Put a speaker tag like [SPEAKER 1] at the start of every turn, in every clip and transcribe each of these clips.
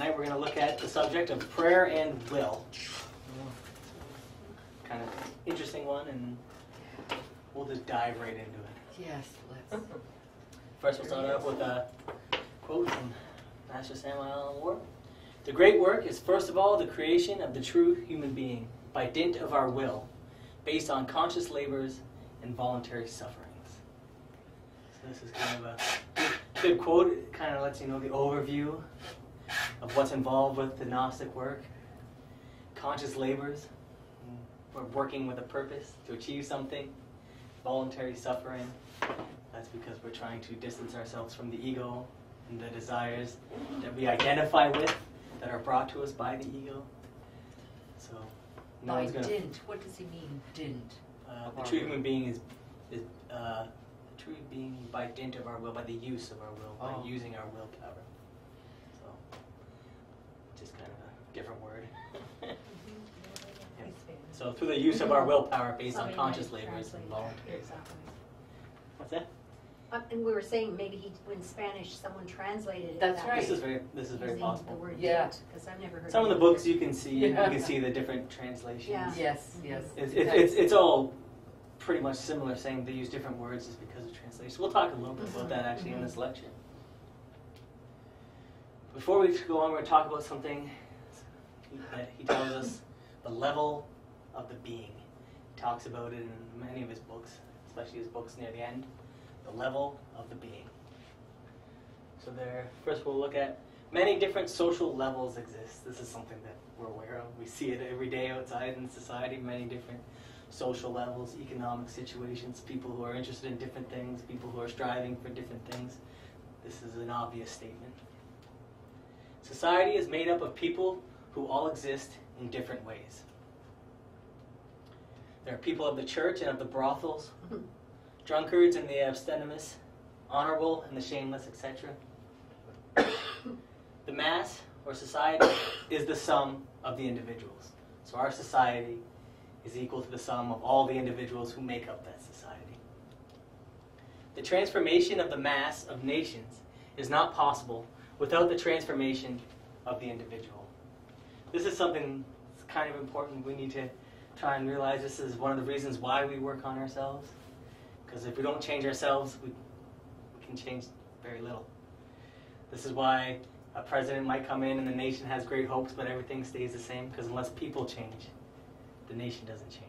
[SPEAKER 1] Tonight we're going to look at the subject of prayer and will. Kind of interesting one, and we'll just dive right into it.
[SPEAKER 2] Yes, let's.
[SPEAKER 1] First, we'll start off with a quote from Master Samael Aun Weor. The great work is first of all the creation of the true human being by dint of our will, based on conscious labors and voluntary sufferings. So this is kind of a good quote. It kind of lets you know the overview of what's involved with the Gnostic work. Conscious labors, we're working with a purpose to achieve something. Voluntary suffering, that's because we're trying to distance ourselves from the ego and the desires that we identify with that are brought to us by the ego. So, no
[SPEAKER 2] By dint, what does he mean, dint?
[SPEAKER 1] Uh, the true human being is, is uh, the true being by dint of our will, by the use of our will, by
[SPEAKER 2] Oh.
[SPEAKER 1] using our willpower. So, just kind of a different word. So through the use of our willpower based on conscious
[SPEAKER 3] might
[SPEAKER 1] labors and
[SPEAKER 3] translate
[SPEAKER 1] voluntary.
[SPEAKER 3] Exactly.
[SPEAKER 1] What's that?
[SPEAKER 3] Uh, And we were saying maybe he, in Spanish, someone translated it
[SPEAKER 2] That's
[SPEAKER 3] that
[SPEAKER 2] right.
[SPEAKER 1] This is very this is very possible.
[SPEAKER 3] The word
[SPEAKER 2] Yeah.
[SPEAKER 3] because I've never heard
[SPEAKER 1] Some of the books you can see, you can see the different translations.
[SPEAKER 3] Yeah.
[SPEAKER 2] Yes, yes.
[SPEAKER 1] It's, it's, it's, it's all pretty much similar, saying they use different words is because of translation. We'll talk a little bit about that actually in this lecture. Before we go on, we're going to talk about something he tells us the level of the being. He talks about it in many of his books, especially his books near the end. The level of the being. So there, first we'll look at many different social levels exist. This is something that we're aware of. We see it every day outside in society, many different social levels, economic situations, people who are interested in different things, people who are striving for different things. This is an obvious statement. Society is made up of people who all exist in different ways. There are people of the church and of the brothels, drunkards and the abstemious, honorable and the shameless, etc. the mass, or society, is the sum of the individuals. So our society is equal to the sum of all the individuals who make up that society. The transformation of the mass of nations is not possible without the transformation of the individual. This is something that's kind of important. We need to try and realize this is one of the reasons why we work on ourselves. Because if we don't change ourselves, we, we can change very little. This is why a president might come in and the nation has great hopes, but everything stays the same. Because unless people change, the nation doesn't change.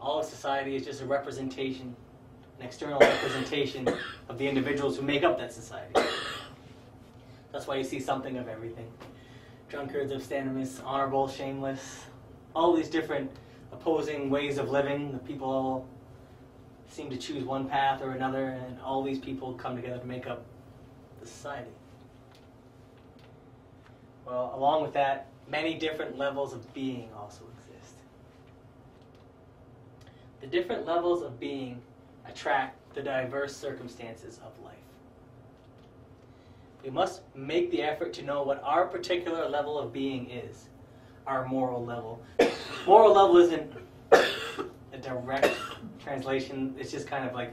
[SPEAKER 1] All of society is just a representation, an external representation of the individuals who make up that society. That's why you see something of everything. Drunkards, abstemious, honorable, shameless, all these different opposing ways of living. The people all seem to choose one path or another, and all these people come together to make up the society. Well, along with that, many different levels of being also exist. The different levels of being attract the diverse circumstances of life. We must make the effort to know what our particular level of being is, our moral level. moral level isn't a direct translation, it's just kind of like,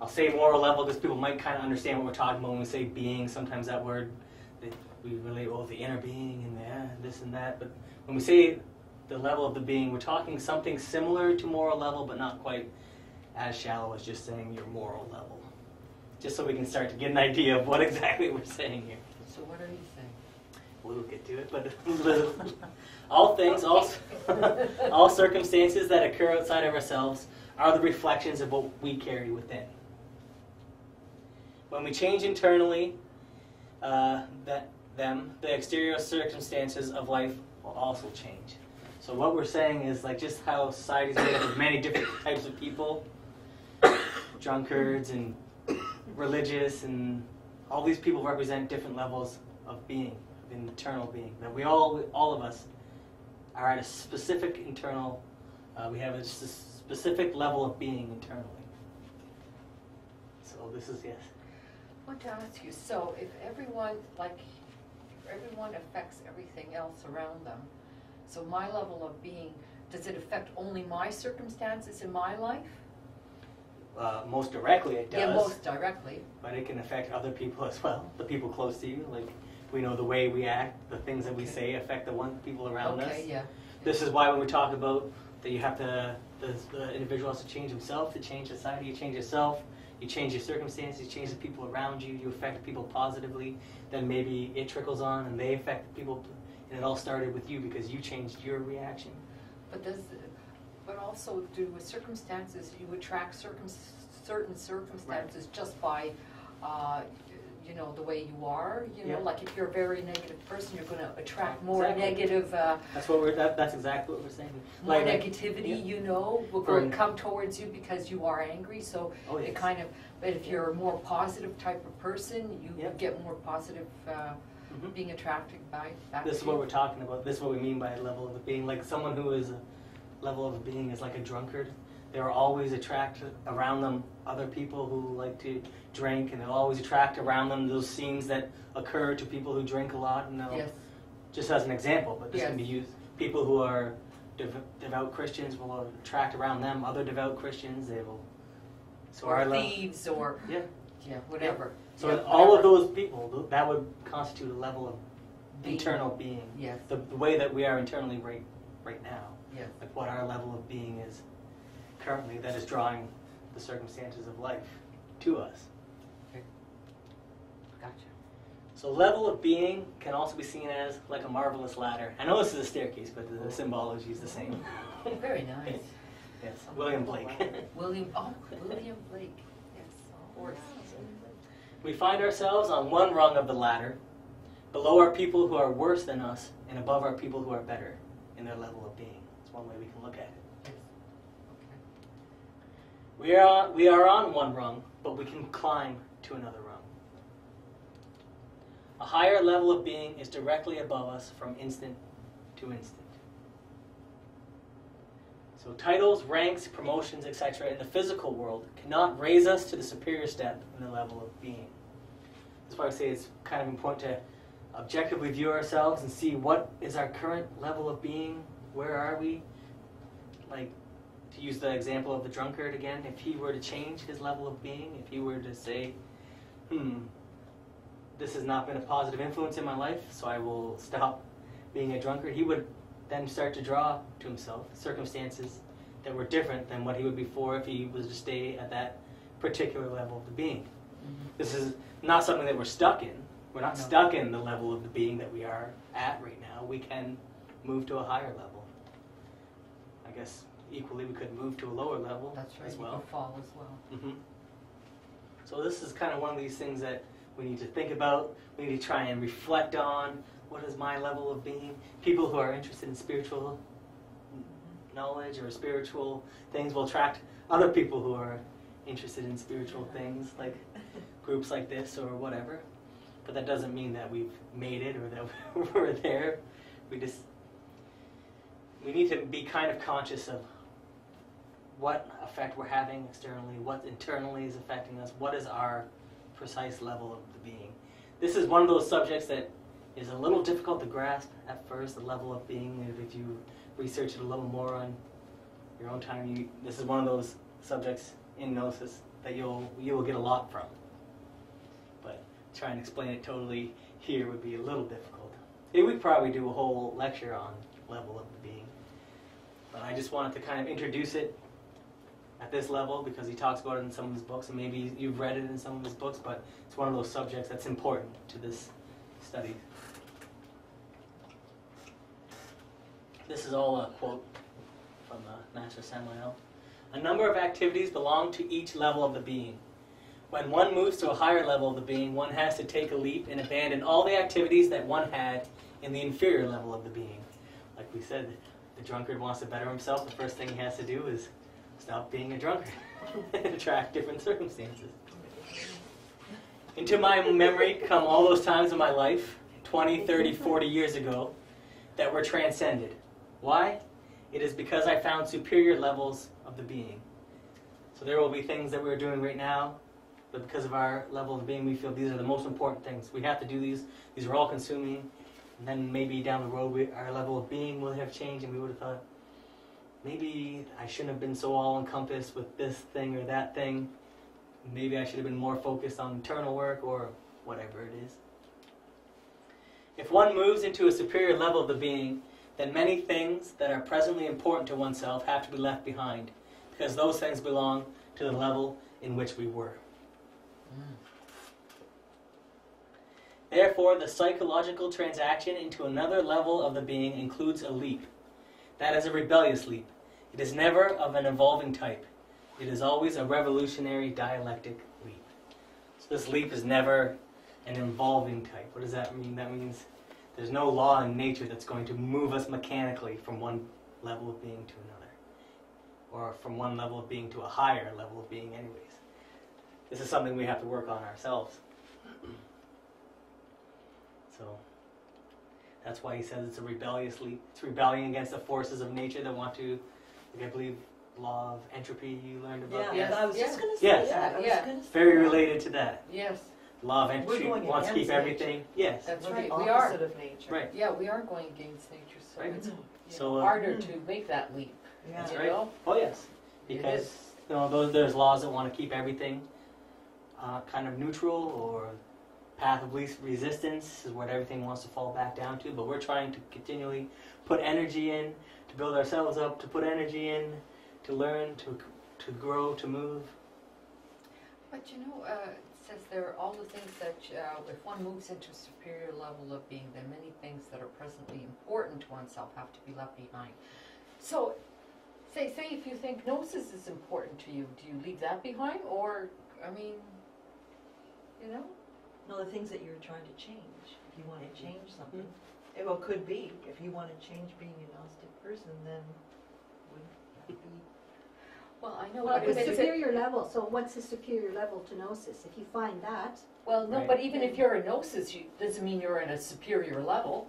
[SPEAKER 1] I'll say moral level because people might kind of understand what we're talking about when we say being. Sometimes that word, we relate, well, the inner being and the, ah, this and that. But when we say the level of the being, we're talking something similar to moral level, but not quite as shallow as just saying your moral level. Just so we can start to get an idea of what exactly we're saying here.
[SPEAKER 2] So what are you saying?
[SPEAKER 1] We'll get to it, but all things, all, all circumstances that occur outside of ourselves are the reflections of what we carry within. When we change internally, uh, that them, the exterior circumstances of life will also change. So what we're saying is like just how society is made up of many different types of people, drunkards and religious, and all these people represent different levels of being, of internal being. That we all, all of us, are at a specific internal. Uh, we have a specific level of being internally. So this is yes.
[SPEAKER 2] Want to ask you, so if everyone, like, if everyone affects everything else around them, so my level of being, does it affect only my circumstances in my life?
[SPEAKER 1] Uh, most directly, it does.
[SPEAKER 2] Yeah, most directly.
[SPEAKER 1] but it can affect other people as well, the people close to you. Like We know the way we act, the things that we
[SPEAKER 2] Okay.
[SPEAKER 1] say affect the one people around us.
[SPEAKER 2] Okay, yeah.
[SPEAKER 1] This is why when we talk about that you have to, the, the individual has to change himself to change society, you change yourself, you change your circumstances, you change the people around you, you affect people positively, then maybe it trickles on and they affect the people, and it all started with you because you changed your reaction.
[SPEAKER 2] But does, but also do with circumstances, you attract circum, certain circumstances just by, uh, you know, the way you are, you know,
[SPEAKER 1] Yeah.
[SPEAKER 2] like if you're a very negative person, you're gonna attract more
[SPEAKER 1] Exactly.
[SPEAKER 2] negative, uh,
[SPEAKER 1] That's what we're, that, that's exactly what we're saying.
[SPEAKER 2] more
[SPEAKER 1] Like,
[SPEAKER 2] negativity,
[SPEAKER 1] yeah.
[SPEAKER 2] you know, will come towards you because you are angry, so
[SPEAKER 1] Oh,
[SPEAKER 2] it kind of, but if you're a more positive type of person, you
[SPEAKER 1] Yeah.
[SPEAKER 2] get more positive, uh,
[SPEAKER 1] Mhm.
[SPEAKER 2] being attracted by,
[SPEAKER 1] This is what
[SPEAKER 2] you.
[SPEAKER 1] we're talking about. This is what we mean by a level of being. Like someone who is a level of being is like a drunkard. They're always attracted around them other people who like to drink, and they'll always attract around them those scenes that occur to people who drink a lot. And they'll,
[SPEAKER 2] Yes,
[SPEAKER 1] just as an example, but this can be
[SPEAKER 2] Yes.
[SPEAKER 1] used. People who are dev- devout Christians will attract around them other devout Christians. They will. So
[SPEAKER 2] or
[SPEAKER 1] level.
[SPEAKER 2] thieves, or,
[SPEAKER 1] Yeah.
[SPEAKER 2] yeah, whatever.
[SPEAKER 1] So
[SPEAKER 2] Yeah,
[SPEAKER 1] all of those people, that would constitute a level of
[SPEAKER 2] Being.
[SPEAKER 1] internal being.
[SPEAKER 2] Yes,
[SPEAKER 1] The, the way that we are internally right right now.
[SPEAKER 2] Yes.
[SPEAKER 1] like what our level of being is currently that is drawing the circumstances of life to us.
[SPEAKER 2] Gotcha.
[SPEAKER 1] So level of being can also be seen as like a marvelous ladder. I know this is a staircase, but the symbology is the same.
[SPEAKER 2] Very nice.
[SPEAKER 1] yes, William Blake.
[SPEAKER 2] William, oh, William Blake, yes, of course.
[SPEAKER 1] we find ourselves on one rung of the ladder. Below are people who are worse than us, and above are people who are better in their level of being. That's one way we can look at it.
[SPEAKER 2] Yes.
[SPEAKER 1] We are on, we are on one rung, but we can climb to another rung. A higher level of being is directly above us from instant to instant. So titles, ranks, promotions, etc. in the physical world cannot raise us to the superior step in the level of being. That's why I say it's kind of important to objectively view ourselves and see what is our current level of being, where are we? Like to use the example of the drunkard again, if he were to change his level of being, if he were to say, hmm, this has not been a positive influence in my life, so I will stop being a drunkard, he would then start to draw to himself circumstances that were different than what he would before if he was to stay at that particular level of the being. This is not something that we're stuck in. We're not
[SPEAKER 2] No.
[SPEAKER 1] stuck in the level of the being that we are at right now. We can move to a higher level. I guess equally we could move to a lower level
[SPEAKER 2] That's right,
[SPEAKER 1] as
[SPEAKER 2] you
[SPEAKER 1] well.
[SPEAKER 2] fall as well.
[SPEAKER 1] hmm So this is kind of one of these things that we need to think about. We need to try and reflect on. What is my level of being? People who are interested in spiritual knowledge or spiritual things will attract other people who are interested in spiritual things, like groups like this or whatever. But that doesn't mean that we've made it or that we're there. We just we need to be kind of conscious of what effect we're having externally, what internally is affecting us, what is our precise level of the being. This is one of those subjects that is a little difficult to grasp at first, the level of being. If you research it a little more on your own time, you, this is one of those subjects in Gnosis that you'll you will get a lot from. But trying to explain it totally here would be a little difficult. Maybe we could probably do a whole lecture on level of. But I just wanted to kind of introduce it at this level because he talks about it in some of his books, and maybe you've read it in some of his books, but it's one of those subjects that's important to this study. This is all a quote from uh, Master Samael. A number of activities belong to each level of the being. When one moves to a higher level of the being, one has to take a leap and abandon all the activities that one had in the inferior level of the being. Like we said, the drunkard wants to better himself, the first thing he has to do is stop being a drunkard and attract different circumstances. Into my memory come all those times in my life, 20, 30, 40 years ago, that were transcended. Why? It is because I found superior levels of the being. So there will be things that we're doing right now, but because of our level of being, we feel these are the most important things. We have to do these. These are all consuming. And then maybe down the road, we, our level of being will have changed, and we would have thought, maybe I shouldn't have been so all encompassed with this thing or that thing. Maybe I should have been more focused on internal work or whatever it is. If one moves into a superior level of the being, then many things that are presently important to oneself have to be left behind, because those things belong to the level in which we were. Mm. Therefore, the psychological transaction into another level of the being includes a leap. That is a rebellious leap. It is never of an evolving type. It is always a revolutionary dialectic leap. So this leap is never an evolving type. What does that mean? That means there's no law in nature that's going to move us mechanically from one level of being to another. Or from one level of being to a higher level of being anyways. This is something we have to work on ourselves. So that's why he says it's a rebellious leap. It's rebellion against the forces of nature that want to, like I believe, law of entropy you learned about.
[SPEAKER 4] Yeah,
[SPEAKER 2] Yes.
[SPEAKER 4] I was just
[SPEAKER 2] Yeah.
[SPEAKER 4] gonna say
[SPEAKER 1] Yes.
[SPEAKER 4] that. I was
[SPEAKER 2] Yeah.
[SPEAKER 4] gonna say
[SPEAKER 1] Very
[SPEAKER 4] that.
[SPEAKER 1] related to that.
[SPEAKER 2] Yes,
[SPEAKER 1] Law of entropy wants to keep
[SPEAKER 4] against
[SPEAKER 1] everything. Yes.
[SPEAKER 2] that's
[SPEAKER 4] We're
[SPEAKER 2] right,
[SPEAKER 4] the
[SPEAKER 2] we are.
[SPEAKER 4] of nature.
[SPEAKER 1] Right.
[SPEAKER 2] Yeah, we are going against nature, so
[SPEAKER 1] Right.
[SPEAKER 2] it's you
[SPEAKER 1] So, uh,
[SPEAKER 2] harder
[SPEAKER 4] Mm.
[SPEAKER 2] to make that leap,
[SPEAKER 4] Yeah.
[SPEAKER 1] That's
[SPEAKER 2] you
[SPEAKER 1] right.
[SPEAKER 2] know?
[SPEAKER 1] Oh yes, because
[SPEAKER 2] is.
[SPEAKER 1] you know those there's laws that want to keep everything uh, kind of neutral or path of least resistance is what everything wants to fall back down to. But we're trying to continually put energy in to build ourselves up, to put energy in, to learn, to to grow, to move.
[SPEAKER 2] But you know, uh, says there are all the things that, uh, if one moves into a superior level of being, then many things that are presently important to oneself have to be left behind. So, say, say if you think gnosis is important to you, do you leave that behind, or, I mean, you know?
[SPEAKER 4] No, the things that you're trying to change, if you wanna mm-hmm. change something. Mm-hmm. It well, could be, if you wanna change being a Gnostic person, then would that be?
[SPEAKER 2] Well, I know,
[SPEAKER 3] Well,
[SPEAKER 2] but
[SPEAKER 3] the
[SPEAKER 2] if it's, a-
[SPEAKER 3] superior level, so what's the superior level to gnosis? If you find that,
[SPEAKER 2] well, no,
[SPEAKER 1] Right.
[SPEAKER 2] but even if you're a gnosis, you, doesn't mean you're at a superior level,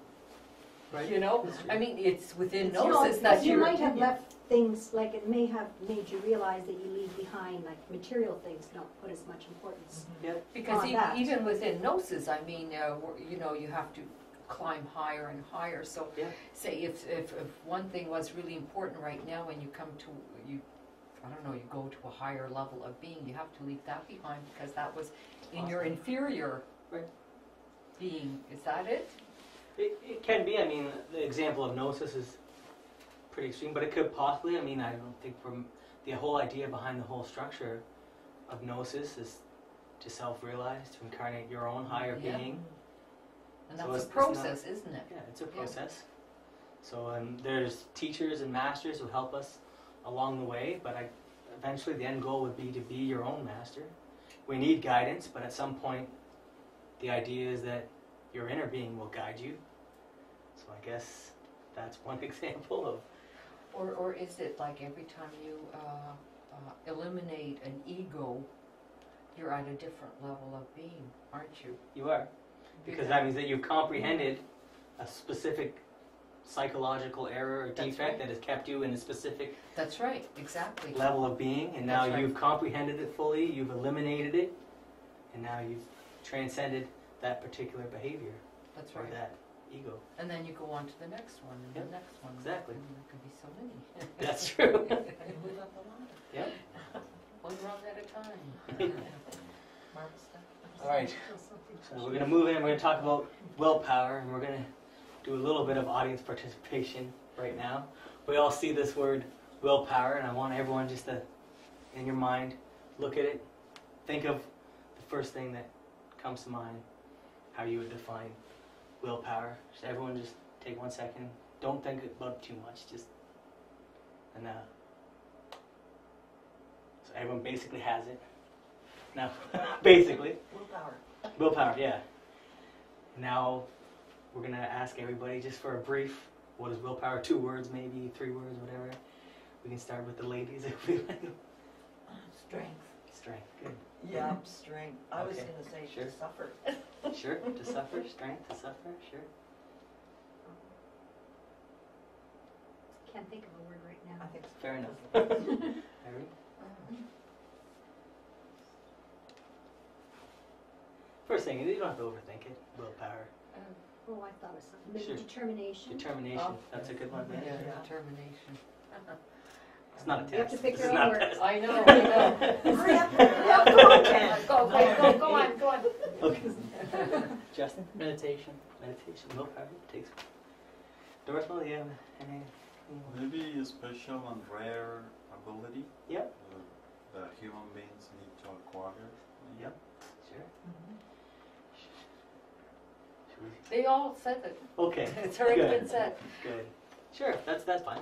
[SPEAKER 2] you know? I mean, it's within
[SPEAKER 4] It's
[SPEAKER 3] you know,
[SPEAKER 2] gnosis that
[SPEAKER 3] you
[SPEAKER 2] you're.
[SPEAKER 3] might have left things, like it may have made you realize that you leave behind, like material things don't put as much importance.
[SPEAKER 2] Because
[SPEAKER 3] on
[SPEAKER 2] e-
[SPEAKER 3] that.
[SPEAKER 2] even within gnosis, I mean, uh, you know, you have to climb higher and higher. So,
[SPEAKER 1] Yeah.
[SPEAKER 2] say if, if if one thing was really important right now, and you come to you, I don't know, you go to a higher level of being, you have to leave that behind because that was in your inferior
[SPEAKER 1] Right.
[SPEAKER 2] being. Is that it?
[SPEAKER 1] It, it can be. I mean, the example of gnosis is pretty extreme, but it could possibly. I mean, I don't think from the whole idea behind the whole structure of gnosis is to self-realize, to incarnate your own higher
[SPEAKER 2] Yeah.
[SPEAKER 1] being.
[SPEAKER 2] And
[SPEAKER 1] So
[SPEAKER 2] that's
[SPEAKER 1] it's-
[SPEAKER 2] a
[SPEAKER 1] it's not-
[SPEAKER 2] process, isn't it?
[SPEAKER 1] Yeah, it's a
[SPEAKER 2] Yeah.
[SPEAKER 1] process. So um, there's teachers and masters who help us along the way, but I, eventually the end goal would be to be your own master. We need guidance, but at some point, the idea is that your inner being will guide you. So I guess that's one example of
[SPEAKER 2] Or or is it like every time you uh, uh, eliminate an ego, you're at a different level of being, aren't you?
[SPEAKER 1] you are, because that means that you've comprehended a specific psychological error or
[SPEAKER 2] That's
[SPEAKER 1] defect
[SPEAKER 2] right.
[SPEAKER 1] that has kept you in a specific
[SPEAKER 2] That's right, exactly.
[SPEAKER 1] level of being, and now
[SPEAKER 2] right.
[SPEAKER 1] you've comprehended it fully, you've eliminated it, and now you've transcended that particular behavior
[SPEAKER 2] That's
[SPEAKER 1] or
[SPEAKER 2] right.
[SPEAKER 1] that ego.
[SPEAKER 2] And then you go on to the next one and
[SPEAKER 1] Yep,
[SPEAKER 2] the next one.
[SPEAKER 1] exactly.
[SPEAKER 2] And there could be so many.
[SPEAKER 1] That's true.
[SPEAKER 4] You move up the ladder.
[SPEAKER 1] Yep.
[SPEAKER 2] One rung at a time.
[SPEAKER 4] Stuff.
[SPEAKER 1] All right. So we're gonna move in. We're gonna talk about willpower, and we're gonna do a little bit of audience participation right now. We all see this word willpower, and I want everyone just to, in your mind, look at it, think of the first thing that comes to mind, how you would define willpower. Just everyone, just take one second. Don't think about it too much. Just and uh. So everyone basically has it. Now, basically.
[SPEAKER 4] Willpower.
[SPEAKER 1] Willpower, yeah. Now we're gonna ask everybody just for a brief. What is willpower? Two words, maybe three words, whatever. We can start with the ladies if we like.
[SPEAKER 4] Strength.
[SPEAKER 1] Strength, good.
[SPEAKER 4] Yeah, strength. I was
[SPEAKER 1] Okay,
[SPEAKER 4] gonna say
[SPEAKER 1] sure.
[SPEAKER 4] to suffer.
[SPEAKER 1] Sure, to suffer, strength to suffer, sure.
[SPEAKER 3] can't think of a word right
[SPEAKER 4] I
[SPEAKER 3] now.
[SPEAKER 4] think so.
[SPEAKER 1] Fair enough. Irene? First thing, you don't have to overthink it. Willpower,
[SPEAKER 3] Oh, oh I thought of something, maybe
[SPEAKER 1] Sure.
[SPEAKER 3] determination.
[SPEAKER 1] determination.
[SPEAKER 2] Oh.
[SPEAKER 1] That's a good one.
[SPEAKER 4] Yeah.
[SPEAKER 2] Yeah, determination.
[SPEAKER 1] It's not a
[SPEAKER 3] You have
[SPEAKER 1] test.
[SPEAKER 3] to pick
[SPEAKER 1] This
[SPEAKER 3] your
[SPEAKER 1] is
[SPEAKER 3] own
[SPEAKER 1] not a
[SPEAKER 3] words.
[SPEAKER 1] test.
[SPEAKER 2] I know, I know.
[SPEAKER 4] Hurry up, hurry up, go on, Ken.
[SPEAKER 2] Go, go, go, go on, go on.
[SPEAKER 1] Okay. Justin?
[SPEAKER 5] Meditation.
[SPEAKER 1] meditation, willpower takes. Dorothy, do you have any?
[SPEAKER 5] Maybe a special and rare ability
[SPEAKER 1] Yep.
[SPEAKER 5] uh, that human beings need to acquire.
[SPEAKER 1] Yep. Sure.
[SPEAKER 4] Mhm.
[SPEAKER 1] Should we-
[SPEAKER 2] They all said it.
[SPEAKER 1] Okay.
[SPEAKER 2] It's already
[SPEAKER 1] good.
[SPEAKER 2] been said.
[SPEAKER 1] Good. Sure, that's that's fine.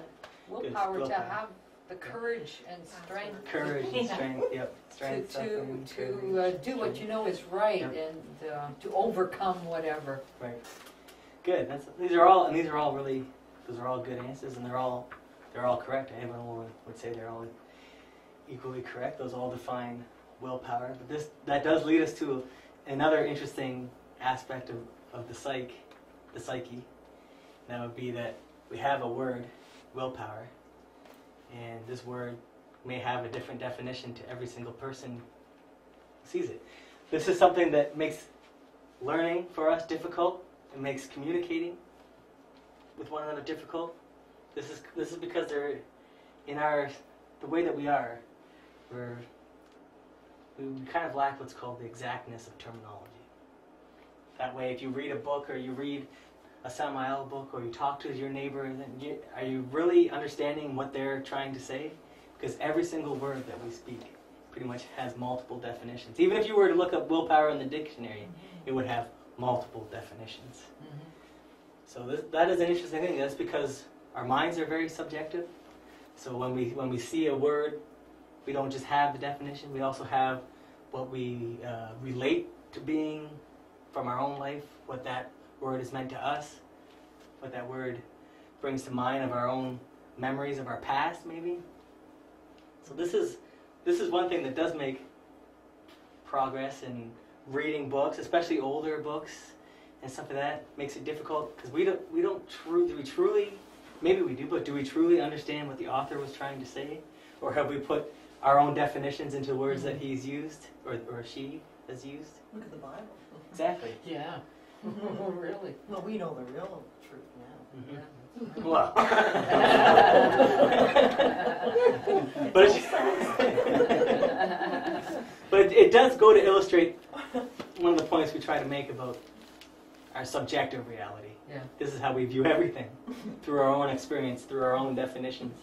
[SPEAKER 2] Willpower to
[SPEAKER 1] willpower.
[SPEAKER 2] have the courage and strength.
[SPEAKER 1] Courage and strength. Yep. Strength.
[SPEAKER 2] to,
[SPEAKER 1] suffering,
[SPEAKER 2] to uh, do what you know is right
[SPEAKER 1] Yep.
[SPEAKER 2] and uh, to overcome whatever.
[SPEAKER 1] Right. Good. That's these are all and these are all really those are all good answers and they're all they're all correct. Anyone would, would say they're all equally correct. Those all define willpower. But this that does lead us to another interesting aspect of, of the psyche, the psyche. That would be that we have a word, willpower, and this word may have a different definition to every single person who sees it. This is something that makes learning for us difficult. It makes communicating with one another difficult. This is this is because they're in our the way that we are. We're we kind of lack what's called the exactness of terminology. That way, if you read a book or you read a Samael book or you talk to your neighbor, then you, are you really understanding what they're trying to say? Because every single word that we speak pretty much has multiple definitions. Even if you were to look up willpower in the dictionary, it would have multiple definitions. So this, that is an interesting thing. That's because our minds are very subjective. So when we when we see a word, we don't just have the definition. We also have what we uh, relate to being from our own life. What that word is meant to us. What that word brings to mind of our own memories of our past, maybe. So this is this is one thing that does make progress in reading books, especially older books and stuff like that, makes it difficult because we don't we don't tru- do we truly maybe we do, but do we truly understand what the author was trying to say, or have we put our own definitions into words that mm-hmm. he's used or or she has used?
[SPEAKER 4] Look at the Bible.
[SPEAKER 1] Exactly.
[SPEAKER 2] Yeah. really.
[SPEAKER 4] Well, we know the real truth now.
[SPEAKER 1] Mhm. Well, but it's, but it, it does go to illustrate one of the points we try to make about our subjective reality.
[SPEAKER 2] Yeah.
[SPEAKER 1] This is how we view everything through our own experience, through our own definitions.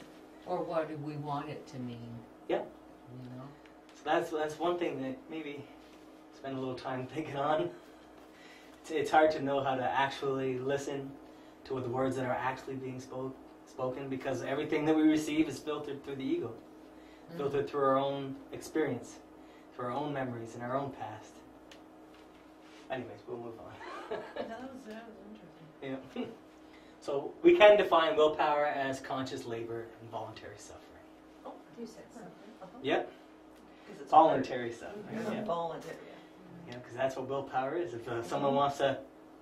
[SPEAKER 2] Or what do we want it to mean?
[SPEAKER 1] Yeah.
[SPEAKER 2] You know?
[SPEAKER 1] So that's that's one thing that maybe spend a little time thinking on. It's, it's hard to know how to actually listen to the words that are actually being spoke, spoken because everything that we receive is filtered through the ego, filtered through our own experience, through our own memories and our own past. Anyways, we'll move on.
[SPEAKER 4] That was, that was interesting.
[SPEAKER 1] Yeah. so we can define willpower as conscious labor and voluntary suffering.
[SPEAKER 4] Oh, you said something. Uh-huh.
[SPEAKER 1] Yep,
[SPEAKER 4] 'Cause it's
[SPEAKER 1] voluntary suffering.
[SPEAKER 4] hard.
[SPEAKER 1] Yeah.
[SPEAKER 4] Voluntary,
[SPEAKER 1] Yeah, because that's what willpower is. If uh, someone wants to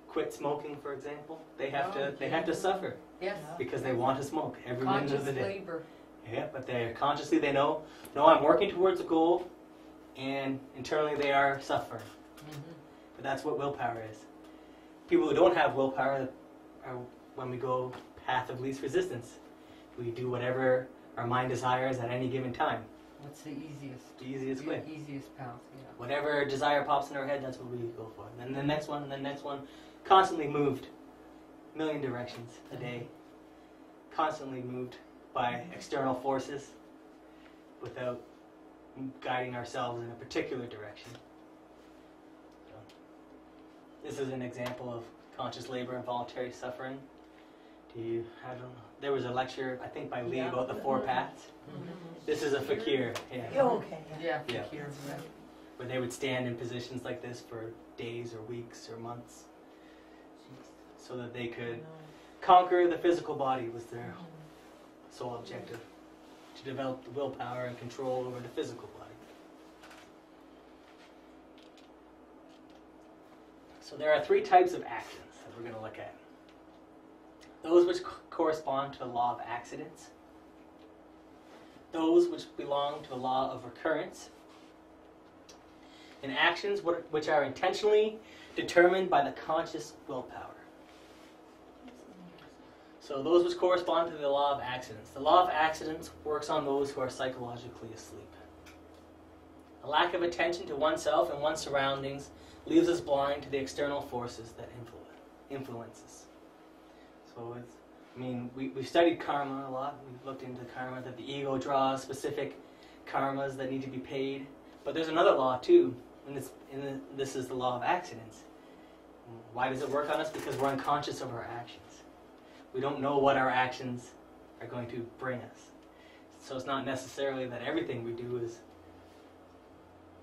[SPEAKER 1] quit smoking, for example, they have to they have to suffer
[SPEAKER 2] Yes.
[SPEAKER 1] because they want to smoke every minute
[SPEAKER 2] Conscious
[SPEAKER 1] of the day.
[SPEAKER 2] labor.
[SPEAKER 1] Yeah, but they consciously they know, no, I'm working towards a goal, and internally they are suffering.
[SPEAKER 2] Mhm.
[SPEAKER 1] But that's what willpower is. People who don't have willpower are when we go path of least resistance. We do whatever our mind desires at any given time.
[SPEAKER 2] What's the easiest?
[SPEAKER 1] The easiest way.
[SPEAKER 2] Easiest path, yeah.
[SPEAKER 1] Whatever desire pops in our head, that's what we go for. And then the next one, and the next one, constantly moved, a million directions a day, constantly moved by external forces without guiding ourselves in a particular direction. So, this is an example of conscious labor and voluntary suffering. Do you, I don't know. There was a lecture, I think by Lee,
[SPEAKER 4] Yeah.
[SPEAKER 1] about the four paths.
[SPEAKER 2] Mhm.
[SPEAKER 1] This is a fakir. Yeah
[SPEAKER 4] Yeah, okay.
[SPEAKER 2] Yeah,
[SPEAKER 1] Yeah.
[SPEAKER 2] fakir, right.
[SPEAKER 1] where they would stand in positions like this for days or weeks or months so that they could conquer the physical body was their sole objective to develop the willpower and control over the physical body so there are three types of actions that we're going to look at those which co- correspond to the law of accidents those which belong to the law of recurrence and actions which are intentionally determined by the conscious willpower. So those which correspond to the law of accidents. The law of accidents works on those who are psychologically asleep. A lack of attention to oneself and one's surroundings leaves us blind to the external forces that influence. influences. So it's, I mean, we, we've studied karma a lot. We've looked into karma, that the ego draws specific karmas that need to be paid. But there's another law too, and this, and this is the law of accidents. Why does it work on us? Because we're unconscious of our actions. We don't know what our actions are going to bring us. So it's not necessarily that everything we do is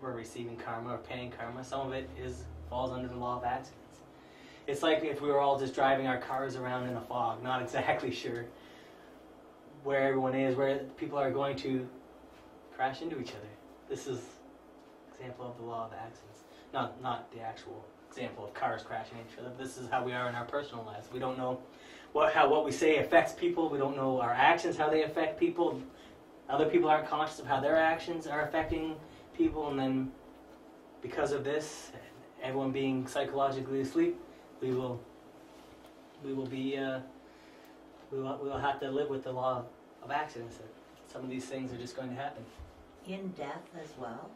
[SPEAKER 1] we're receiving karma or paying karma. Some of it is falls under the law of accidents. It's like if we were all just driving our cars around in a fog, not exactly sure where everyone is, where people are going to crash into each other. This is example of the law of accidents. Not not the actual example of cars crashing into each other. This is how we are in our personal lives. We don't know what how what we say affects people. We don't know our actions how they affect people. Other people aren't conscious of how their actions are affecting people, and then because of this, everyone being psychologically asleep, we will we will be uh, we will we will have to live with the law of accidents. That some of these things are just going to happen.
[SPEAKER 6] In death as well?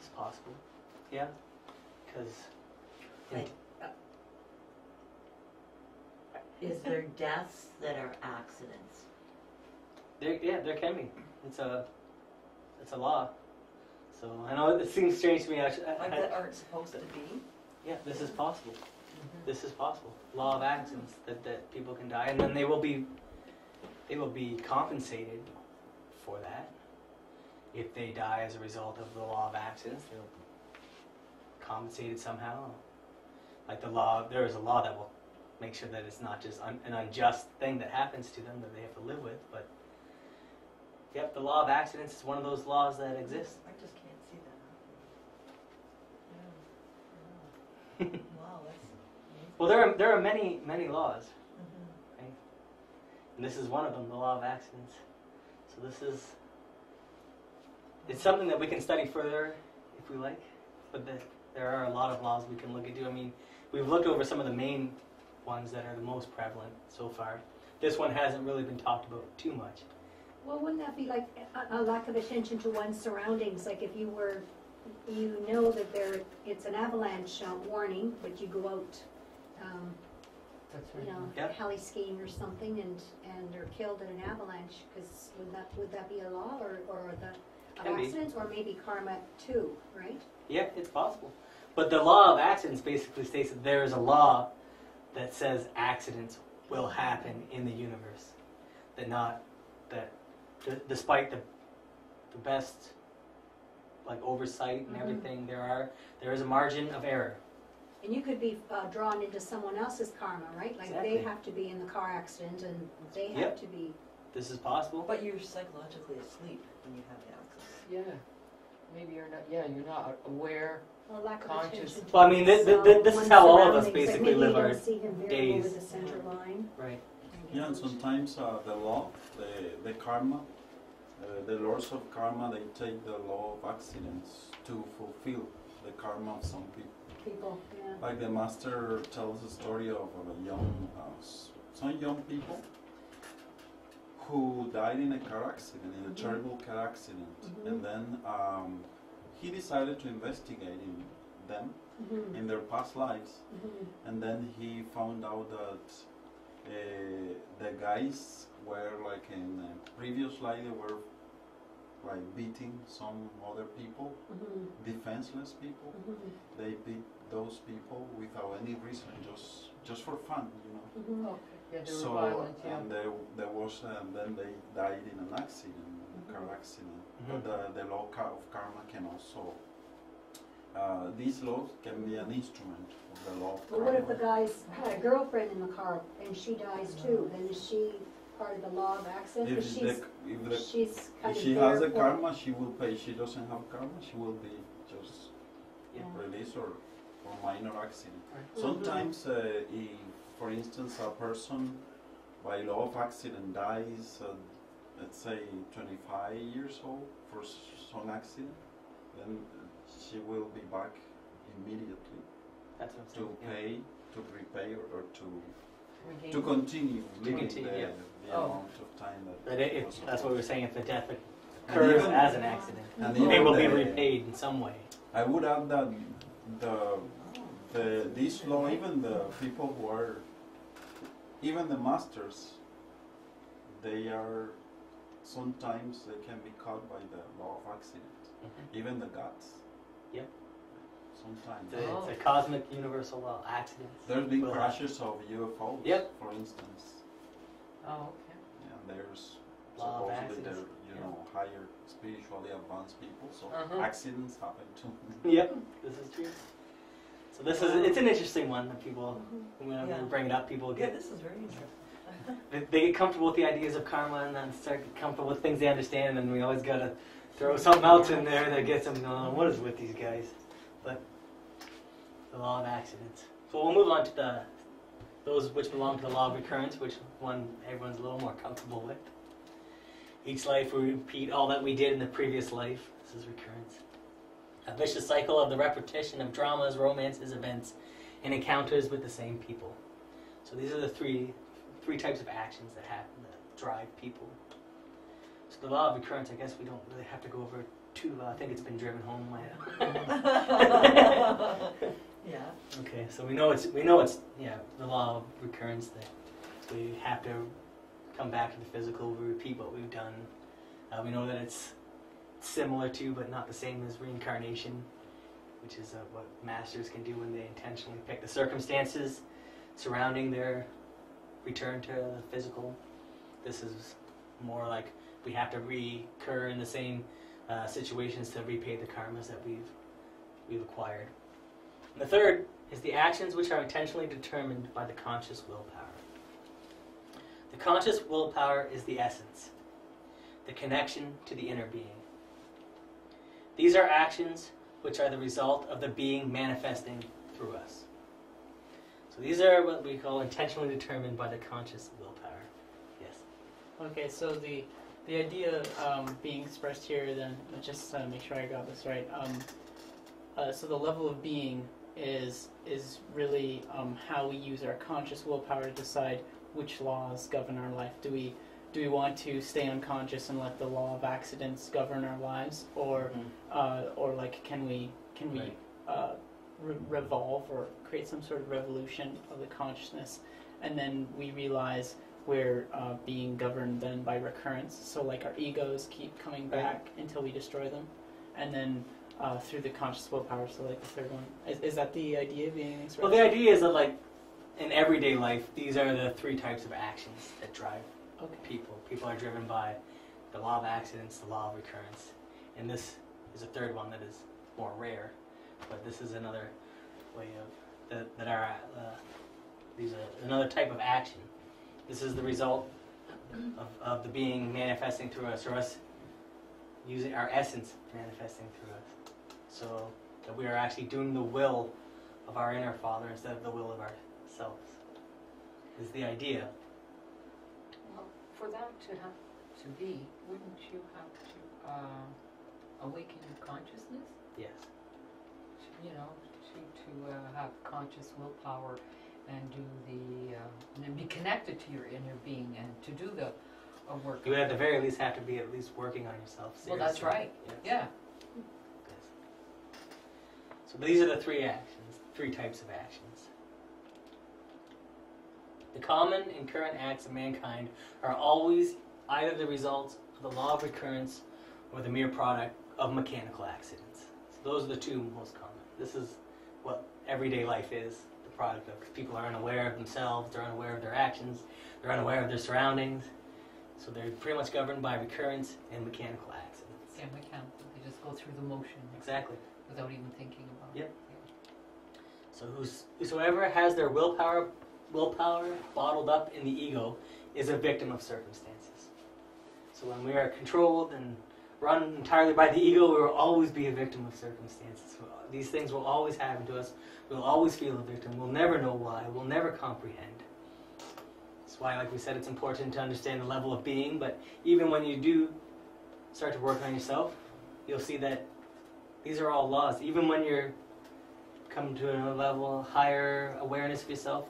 [SPEAKER 1] It's possible, yeah, because
[SPEAKER 6] Like, uh, Is there deaths that are accidents?
[SPEAKER 1] there yeah there can be. It's a it's a law. So I know it seems strange to me. Actually, I-
[SPEAKER 4] Like that aren't supposed to be?
[SPEAKER 1] Yeah, this is possible. This is possible. Law of accidents that, that people can die, and then they will be they will be compensated for that. If they die as a result of the law of accidents, they'll be compensated somehow. Like the law, there is a law that will make sure that it's not just un, an unjust thing that happens to them that they have to live with. But yep, the law of accidents is one of those laws that exist.
[SPEAKER 4] I just can't see that happening. Yeah. Yeah. Wow.
[SPEAKER 1] Well, there are there are many many laws.
[SPEAKER 4] Mhm.
[SPEAKER 1] And this is one of them, the law of accidents. So this is it's something that we can study further if we like, but the, there are a lot of laws we can look into. I mean, we've looked over some of the main ones that are the most prevalent so far. This one hasn't really been talked about too much.
[SPEAKER 3] Well, wouldn't that be like a, a lack of attention to one's surroundings? Like if you were, you know that there, it's an avalanche uh, warning, but you go out, um,
[SPEAKER 2] That's
[SPEAKER 3] you know,
[SPEAKER 1] Yeah.
[SPEAKER 3] heli skiing or something and, and are killed in an avalanche, because would that, would that be a law or, or the, of
[SPEAKER 1] Can be.
[SPEAKER 3] accidents, or maybe karma too, right?
[SPEAKER 1] Yeah, it's possible. But the law of accidents basically states that there is a law that says accidents will happen in the universe. That not that d- despite the the best like oversight and
[SPEAKER 3] Mhm.
[SPEAKER 1] everything there are there is a margin of error.
[SPEAKER 3] And you could be uh, drawn into someone else's karma, right? Like they have to be in the car accident and they have
[SPEAKER 1] Yep.
[SPEAKER 3] to be,
[SPEAKER 1] This is possible.
[SPEAKER 4] But you're psychologically asleep when you have the accident.
[SPEAKER 2] Yeah, maybe you're not, yeah, you're not aware.
[SPEAKER 3] a lack of
[SPEAKER 2] Conscious.
[SPEAKER 3] attention
[SPEAKER 1] Well, I mean, thi- thi- thi- this is how all of us basically live our
[SPEAKER 3] see him
[SPEAKER 1] days.
[SPEAKER 3] with the center line.
[SPEAKER 1] Right.
[SPEAKER 5] Yeah, and sometimes uh, the law, the, the karma, uh, the lords of karma, they take the law of accidents to fulfill the karma of some people.
[SPEAKER 3] People, yeah.
[SPEAKER 5] Like the master tells the story of a young, uh, some young people who died in a car accident, in a
[SPEAKER 3] Mhm.
[SPEAKER 5] terrible car accident,
[SPEAKER 3] Mhm.
[SPEAKER 5] and then um, he decided to investigate in them
[SPEAKER 3] Mhm,
[SPEAKER 5] in their past lives,
[SPEAKER 3] mhm,
[SPEAKER 5] and then he found out that uh, the guys were like in a previous slide they were like beating some other people,
[SPEAKER 3] mhm,
[SPEAKER 5] defenseless people
[SPEAKER 3] mhm,
[SPEAKER 5] they beat those people without any reason, just just for fun, you know.
[SPEAKER 3] mhm.
[SPEAKER 2] Okay. Yeah, they were
[SPEAKER 5] So
[SPEAKER 2] violent, yeah.
[SPEAKER 5] and there there was and then they died in an accident, a car
[SPEAKER 3] Mhm.
[SPEAKER 5] accident.
[SPEAKER 1] Mhm.
[SPEAKER 5] But the the law of karma can also. Uh, these laws can be an instrument of the law of
[SPEAKER 3] But what if the guy's had a girlfriend in the car and she dies too? Then is she part of the law of accident?
[SPEAKER 5] if
[SPEAKER 3] Because
[SPEAKER 5] the, if the
[SPEAKER 3] she's
[SPEAKER 5] if she has a karma, she will pay. She doesn't have karma, she will be just
[SPEAKER 1] Yeah.
[SPEAKER 5] released or or minor accident.
[SPEAKER 1] Right.
[SPEAKER 3] Mhm.
[SPEAKER 5] Sometimes, uh, if, for instance, a person by law of accident dies, uh, let's say 25 years old for some accident, then she will be back immediately
[SPEAKER 1] That's
[SPEAKER 5] to
[SPEAKER 1] saying. yeah.
[SPEAKER 5] pay, to repay, or, or to
[SPEAKER 2] Regain-
[SPEAKER 5] to continue living
[SPEAKER 1] continue,
[SPEAKER 5] the,
[SPEAKER 1] yeah.
[SPEAKER 5] the
[SPEAKER 2] Oh.
[SPEAKER 5] amount of time that.
[SPEAKER 1] But it, it, that's what we were saying. If the death
[SPEAKER 5] And
[SPEAKER 1] occurs
[SPEAKER 5] even-
[SPEAKER 1] as an accident,
[SPEAKER 5] And
[SPEAKER 1] they
[SPEAKER 5] even
[SPEAKER 1] will be repaid in some way.
[SPEAKER 5] I would add that the the, this law, even the people who are, even the masters, they are, sometimes they can be caught by the law of accident. Mm-hmm. Even the gods.
[SPEAKER 1] Yep.
[SPEAKER 5] Sometimes.
[SPEAKER 1] It's a,
[SPEAKER 2] Oh.
[SPEAKER 1] it's a cosmic universal law. Accidents.
[SPEAKER 5] There's been
[SPEAKER 1] will
[SPEAKER 5] crashes of UFOs,
[SPEAKER 1] Yep.
[SPEAKER 5] for instance.
[SPEAKER 2] Oh, okay.
[SPEAKER 5] And there's
[SPEAKER 1] Law of
[SPEAKER 5] supposedly they're,
[SPEAKER 1] accidents.
[SPEAKER 5] you know, higher spiritually advanced people, so
[SPEAKER 2] Uh-huh.
[SPEAKER 5] accidents happen too.
[SPEAKER 1] Yep, this is true. So this is it's an interesting one that people whenever
[SPEAKER 4] Yeah.
[SPEAKER 1] we bring it up, people
[SPEAKER 4] Yeah,
[SPEAKER 1] get
[SPEAKER 4] this is very interesting.
[SPEAKER 1] they, they get comfortable with the ideas of karma and then start getting comfortable with things they understand, and we always gotta throw something else in there that gets them going. What is with these guys? But the law of accidents. So we'll move on to the those which belong to the law of recurrence, which one everyone's a little more comfortable with. Each life we repeat all that we did in the previous life. This is recurrence. A vicious cycle of the repetition of dramas, romances, events, and encounters with the same people. So these are the three three types of actions that happen that drive people. So the law of recurrence, I guess we don't really have to go over too. Uh, I think it's been driven home.
[SPEAKER 4] Yeah.
[SPEAKER 1] Okay, so we know it's we know it's yeah the law of recurrence that we have to come back to the physical. We repeat what we've done. Uh, we know that it's similar to but not the same as reincarnation, which is uh, what masters can do when they intentionally pick the circumstances surrounding their return to the physical. This is more like we have to recur in the same uh, situations to repay the karmas that we've we've acquired. And the third is the actions which are intentionally determined by the conscious willpower. The conscious willpower is the essence, the connection to the inner being. These are actions which are the result of the being manifesting through us. So these are what we call intentionally determined by the conscious willpower. Yes.
[SPEAKER 7] Okay, so the the idea um, being expressed here, then just uh, make sure I got this right. Um, uh, so the level of being is is really um, how we use our conscious willpower to decide which laws govern our life. Do we do we want to stay unconscious and let the law of accidents govern our lives, or uh, or like can we can we
[SPEAKER 1] Right.
[SPEAKER 7] uh, re- revolve or create some sort of revolution of the consciousness, and then we realize we're uh, being governed then by recurrence. So like our egos keep coming
[SPEAKER 1] Right.
[SPEAKER 7] back until we destroy them, and then uh, through the conscious willpower. So like the third one is, is that the idea being expressed?
[SPEAKER 1] Well, the idea is that, like, in everyday life, these are the three types of actions that drive
[SPEAKER 7] Okay.
[SPEAKER 1] people. People are driven by the law of accidents, the law of recurrence, and this is a third one that is more rare. But this is another way of that, that are uh, these are another type of action. This is the result of, of the being manifesting through us, or us using our essence manifesting through us. So that we are actually doing the will of our inner Father instead of the will of ourselves. Is the idea.
[SPEAKER 2] Well, for that to have to be, wouldn't you have to uh, awaken your consciousness?
[SPEAKER 1] Yes.
[SPEAKER 2] To, you know, to to uh, have conscious willpower and do the uh, and be connected to your inner being and to do the uh, work.
[SPEAKER 1] You would at the very least have to be at least working on yourself.
[SPEAKER 2] Well, that's right.
[SPEAKER 1] Yes.
[SPEAKER 2] Yeah.
[SPEAKER 1] Yes. So these are the three actions, three types of actions. The common and current acts of mankind are always either the results of the law of recurrence or the mere product of mechanical accidents. So those are the two most common. This is what everyday life is, product of people are unaware of themselves, they're unaware of their actions, they're unaware of their surroundings. So they're pretty much governed by recurrence and mechanical accidents.
[SPEAKER 2] Yeah, mechanical. They just go through the motion
[SPEAKER 1] Exactly.
[SPEAKER 2] without even thinking about
[SPEAKER 1] Yep.
[SPEAKER 2] it.
[SPEAKER 1] So who's, whosoever has their willpower, willpower bottled up in the ego is a victim of circumstances. So when we are controlled and run entirely by the ego, we will always be a victim of circumstances. These things will always happen to us. We'll always feel a victim. We'll never know why. We'll never comprehend. That's why, like we said, it's important to understand the level of being. But even when you do start to work on yourself, you'll see that these are all laws. Even when you're come to another level, higher awareness of yourself,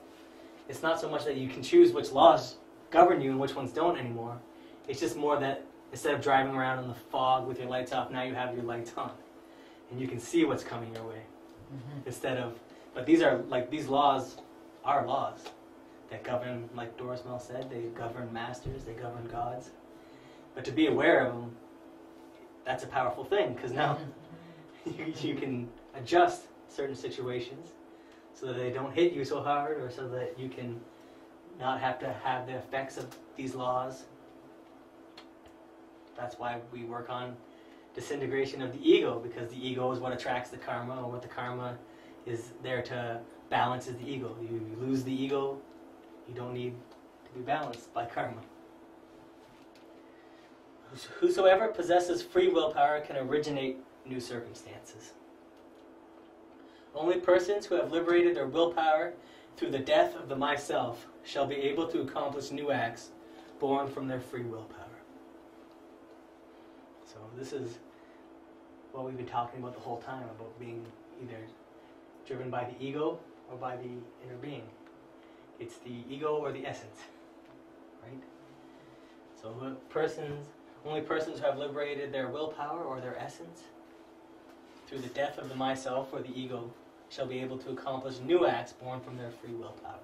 [SPEAKER 1] it's not so much that you can choose which laws govern you and which ones don't anymore. It's just more that instead of driving around in the fog with your lights off, now you have your lights on. And you can see what's coming your way
[SPEAKER 2] Mhm.
[SPEAKER 1] instead of But these are like these laws are laws that govern, like Doris Mel said, they govern masters, they govern gods. But to be aware of them, that's a powerful thing because now you, you can adjust certain situations so that they don't hit you so hard or so that you can not have to have the effects of these laws. That's why we work on disintegration of the ego because the ego is what attracts the karma and what the karma is there to balance is the ego. You, lose the ego, you don't need to be balanced by karma. Whosoever possesses free willpower can originate new circumstances. Only persons who have liberated their willpower through the death of the myself shall be able to accomplish new acts born from their free willpower. This is what we've been talking about the whole time about being either driven by the ego or by the inner being. It's the ego or the essence, right? So, persons, only persons who have liberated their willpower or their essence through the death of the myself or the ego shall be able to accomplish new acts born from their free willpower.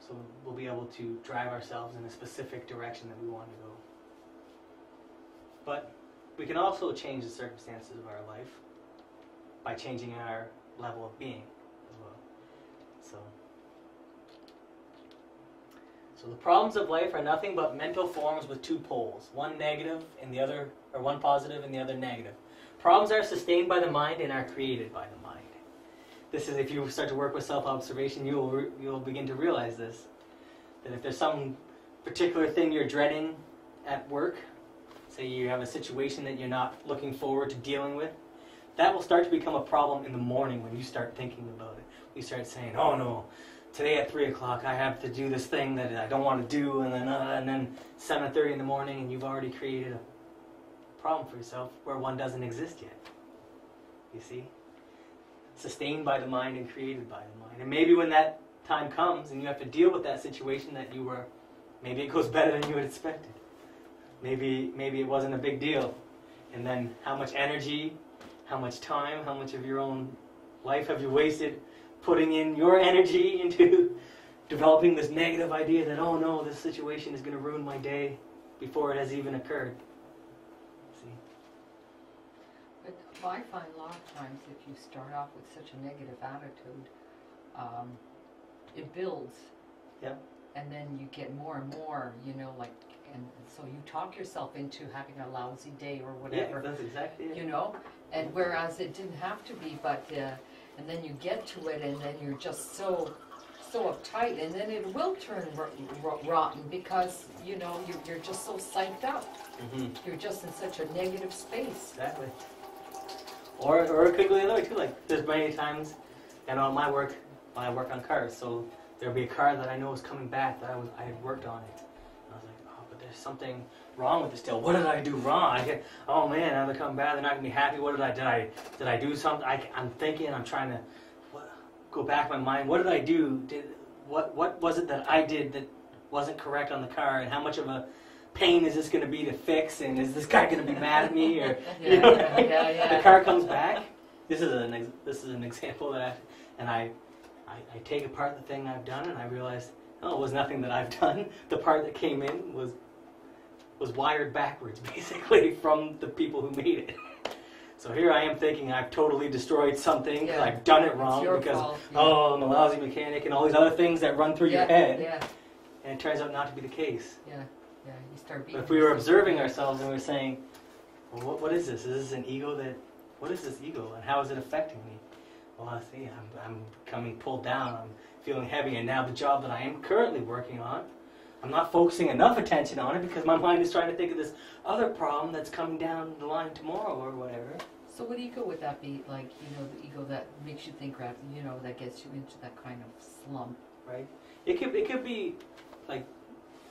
[SPEAKER 1] So we'll be able to drive ourselves in a specific direction that we want to go. But we can also change the circumstances of our life by changing our level of being as well. So so the problems of life are nothing but mental forms with two poles, one negative and the other or one positive and the other negative. Problems are sustained by the mind and are created by the mind. This is if you start to work with self-observation, you will you will begin to realize this. That if there's some particular thing you're dreading at work, say you have a situation that you're not looking forward to dealing with, that will start to become a problem in the morning when you start thinking about it. You start saying, "Oh no, today at three o'clock I have to do this thing that I don't want to do," and then uh, and then seven thirty in the morning, and you've already created a problem for yourself where one doesn't exist yet. You see? Sustained by the mind and created by the mind. And maybe when that time comes and you have to deal with that situation that you were, maybe it goes better than you had expected. Maybe, maybe it wasn't a big deal. And then how much energy, how much time, how much of your own life have you wasted putting in your energy into developing this negative idea that, oh no, this situation is going to ruin my day before it has even occurred. See?
[SPEAKER 2] But I find a lot of times if you start off with such a negative attitude, um, it builds.
[SPEAKER 1] Yep.
[SPEAKER 2] And then you get more and more, you know, like, and so you talk yourself into having a lousy day or whatever,
[SPEAKER 1] Yeah, that's exactly it.
[SPEAKER 2] you know? And whereas it didn't have to be, but, uh, and then you get to it and then you're just so, so uptight and then it will turn ro- ro- rotten because, you know, you're, you're just so psyched up.
[SPEAKER 1] hmm
[SPEAKER 2] You're just in such a negative space.
[SPEAKER 1] Exactly. Or, or it could go the other way too. Like there's many times, know, at my work, when I work on cars, so there'll be a car that I know is coming back that I was I had worked on it. There's something wrong with it deal. What did I do wrong? I oh man, now they're coming back. They're not gonna be happy. What did I did I did I do something? I, I'm thinking. I'm trying to what, go back my mind. What did I do? Did what what was it that I did that wasn't correct on the car? And how much of a pain is this going to be to fix? And is this guy going to be mad at me? Or you know,
[SPEAKER 2] Yeah, yeah, yeah.
[SPEAKER 1] the car comes back. This is an ex- this is an example that I and I, I I take apart the thing I've done and I realize oh it was nothing that I've done. The part that came in was was wired backwards basically from the people who made it. So here I am thinking I've totally destroyed something
[SPEAKER 2] Yeah.
[SPEAKER 1] I've done it wrong because
[SPEAKER 2] fault,
[SPEAKER 1] oh I'm a lousy mechanic and all these other things that run through
[SPEAKER 2] yeah,
[SPEAKER 1] your head
[SPEAKER 2] Yeah,
[SPEAKER 1] and it turns out not to be the case.
[SPEAKER 2] yeah, yeah. You start beating.
[SPEAKER 1] But if we were observing ourselves and we were saying, well, what, what is this? Is this an ego that, what is this ego and how is it affecting me? Well, I see, I'm, I'm becoming pulled down, I'm feeling heavy, and now the job that I am currently working on, I'm not focusing enough attention on it because my mind is trying to think of this other problem that's coming down the line tomorrow or whatever.
[SPEAKER 2] So what ego would that be? Like you know, the ego that makes you think, you know, that gets you into that kind of slump.
[SPEAKER 1] right? It could it could be like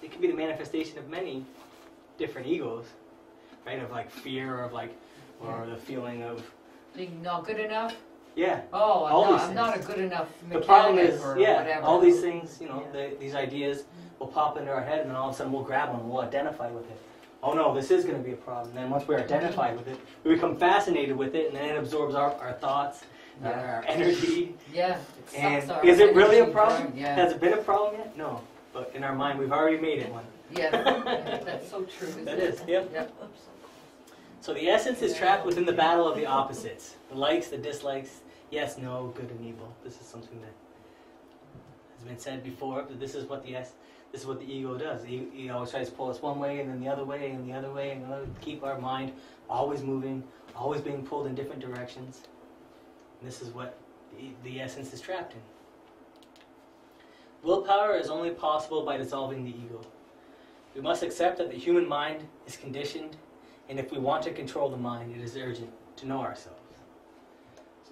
[SPEAKER 1] it could be the manifestation of many different egos, right? Of like fear, or of like, or the feeling of
[SPEAKER 2] Being not good enough.
[SPEAKER 1] Yeah.
[SPEAKER 2] Oh, I'm,
[SPEAKER 1] All
[SPEAKER 2] not,
[SPEAKER 1] these
[SPEAKER 2] I'm not a good enough
[SPEAKER 1] The problem is,
[SPEAKER 2] or
[SPEAKER 1] yeah,
[SPEAKER 2] whatever.
[SPEAKER 1] all these things, you know,
[SPEAKER 4] Yeah.
[SPEAKER 1] the, these ideas will pop into our head, and then all of a sudden we'll grab them, and we'll identify with it. Oh no, this is going to be a problem. And then once we're identified with it, we become fascinated with it, and then it absorbs our, our thoughts,
[SPEAKER 2] Yeah.
[SPEAKER 1] our energy.
[SPEAKER 2] Yeah. it
[SPEAKER 1] And
[SPEAKER 2] our
[SPEAKER 1] is it really a problem?
[SPEAKER 2] Yeah.
[SPEAKER 1] Has it been a problem yet? No. But in our mind, we've already made it one.
[SPEAKER 2] Yeah, that's so true, isn't
[SPEAKER 1] That
[SPEAKER 2] it?
[SPEAKER 1] is, yep.
[SPEAKER 2] Yep.
[SPEAKER 1] So the essence is trapped within the battle of the opposites the likes, the dislikes, yes, no, good, and evil. This is something that has been said before, but this is what the this is what the ego does. He, always tries to pull us one way and then the other way and the other way and keep our mind always moving, always being pulled in different directions. And this is what the, the essence is trapped in. Willpower is only possible by dissolving the ego. We must accept that the human mind is conditioned and if we want to control the mind, it is urgent to know ourselves.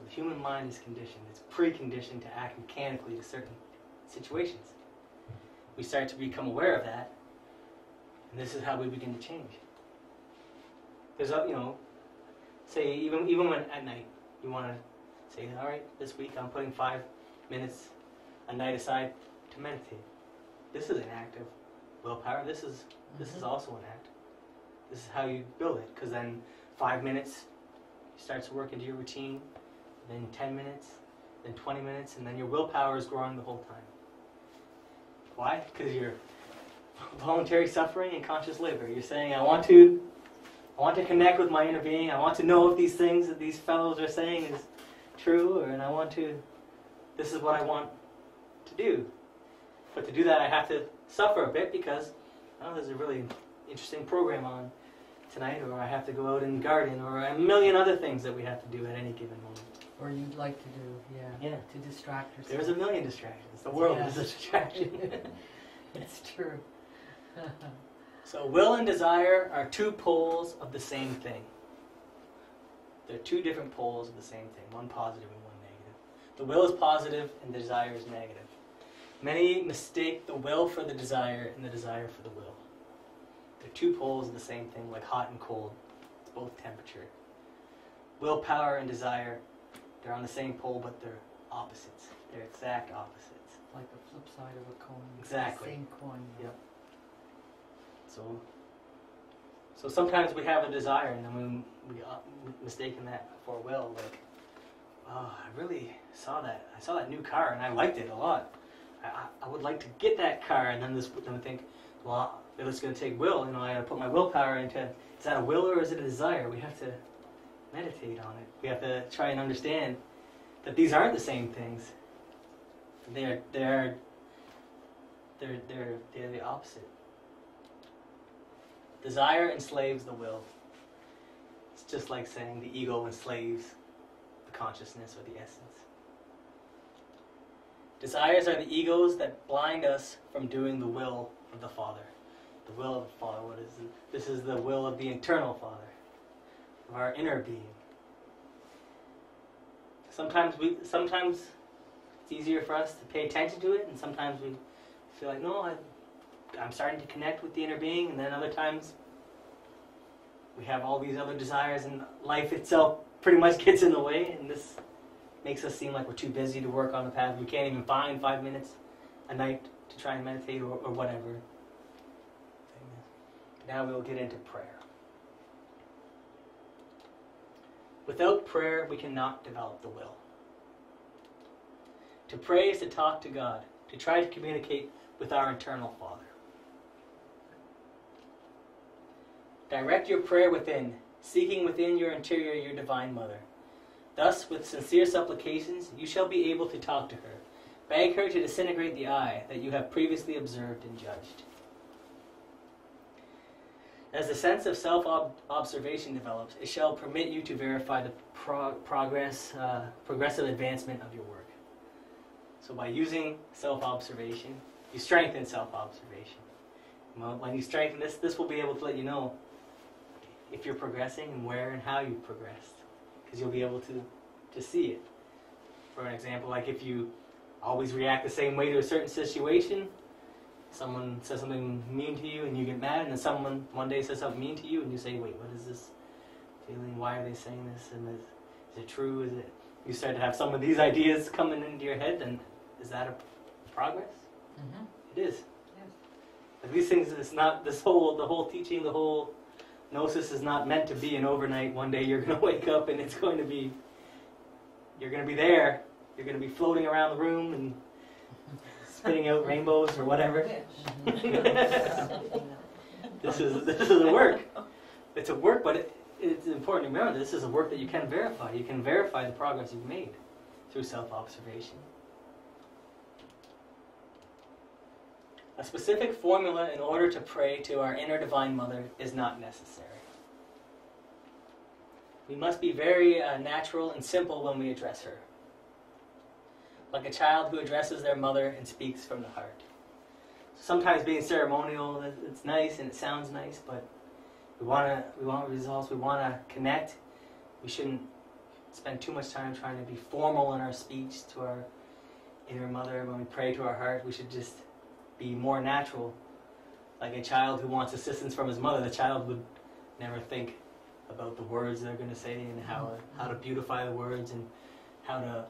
[SPEAKER 1] So the human mind is conditioned. It's preconditioned to act mechanically to certain situations. We start to become aware of that, and this is how we begin to change. There's a, you know, say even even when at night you want to say, all right, this week I'm putting five minutes a night aside to meditate. This is an act of willpower. This is this is mm-hmm. also an act. This is how you build it, because then five minutes starts to work into your routine, then 10 minutes, then 20 minutes, and then your willpower is growing the whole time. Why? Because you're voluntary suffering and conscious labor. You're saying, I want to, I want to connect with my inner being. I want to know if these things that these fellows are saying is true, or and I want to. This is what I want to do. But to do that, I have to suffer a bit because oh, there's a really interesting program on tonight, or I have to go out and garden, or a million other things that we have to do at any given moment.
[SPEAKER 2] Or you'd like to do, yeah,
[SPEAKER 1] Yeah.
[SPEAKER 2] to distract yourself.
[SPEAKER 1] There's a million distractions. The world is a distraction.
[SPEAKER 2] It's true.
[SPEAKER 1] so, will and desire are two poles of the same thing. They're two different poles of the same thing, one positive and one negative. The will is positive and the desire is negative. Many mistake the will for the desire and the desire for the will. They're two poles of the same thing, like hot and cold. It's both temperature. Willpower and desire, they're on the same pole, but they're opposites. They're exact opposites.
[SPEAKER 2] Like the flip side of a coin. It's the
[SPEAKER 1] Exactly.
[SPEAKER 2] Same coin.
[SPEAKER 1] Yep. So, so sometimes we have a desire, and then we we uh, mistaken that for will. Like, oh, I really saw that. I saw that new car, and I liked it a lot. I, I, I would like to get that car, and then this then we think, well, if it's going to take will, you know, I got to put my willpower into. Is that a will or is it a desire? We have to meditate on it. We have to try and understand that these aren't the same things. They're they're they're they're they're the opposite. Desire enslaves the will. It's just like saying the ego enslaves the consciousness or the essence. Desires are the egos that blind us from doing the will of the Father. The will of the Father. What is it? This is the will of the internal Father, of our inner being. Sometimes we sometimes it's easier for us to pay attention to it, and sometimes we feel like, no, I, I'm starting to connect with the inner being, and then other times we have all these other desires, and life itself pretty much gets in the way, and this makes us seem like we're too busy to work on the path. We can't even find five minutes a night to try and meditate or, or whatever. Now we'll get into prayer. Without prayer, we cannot develop the will. To pray is to talk to God, to try to communicate with our eternal Father. Direct your prayer within, seeking within your interior your divine mother. Thus, with sincere supplications, you shall be able to talk to her. Beg her to disintegrate the eye that you have previously observed and judged. As the sense of self observation develops, it shall permit you to verify the pro- progress, uh, progressive advancement of your work. So, by using self observation, you strengthen self observation. When you strengthen this, this will be able to let you know if you're progressing and where and how you've progressed, because you'll be able to, to see it. For an example, like if you always react the same way to a certain situation, someone says something mean to you and you get mad, and then someone one day says something mean to you and you say, "Wait, what is this feeling? Why are they saying this? And is, is it true? Is it?" You start to have some of these ideas coming into your head, and is that a progress?
[SPEAKER 2] Mm-hmm.
[SPEAKER 1] It is.
[SPEAKER 2] Yes.
[SPEAKER 1] Like these things, it's not this whole the whole teaching, the whole gnosis is not meant to be an overnight. One day you're going to wake up and it's going to be you're going to be there. You're going to be floating around the room and spitting out rainbows or whatever. this is this is a work. It's a work, but it, it's important to remember this is a work that you can verify. You can verify the progress you've made through self-observation. A specific formula in order to pray to our inner Divine Mother is not necessary. We must be very uh, natural and simple when we address her. Like a child who addresses their mother and speaks from the heart. Sometimes being ceremonial, it's nice and it sounds nice, but we want to we want results. We want to connect. We shouldn't spend too much time trying to be formal in our speech to our inner mother. When we pray to our heart, we should just be more natural. Like a child who wants assistance from his mother, the child would never think about the words they're going to say and how how to beautify the words and how to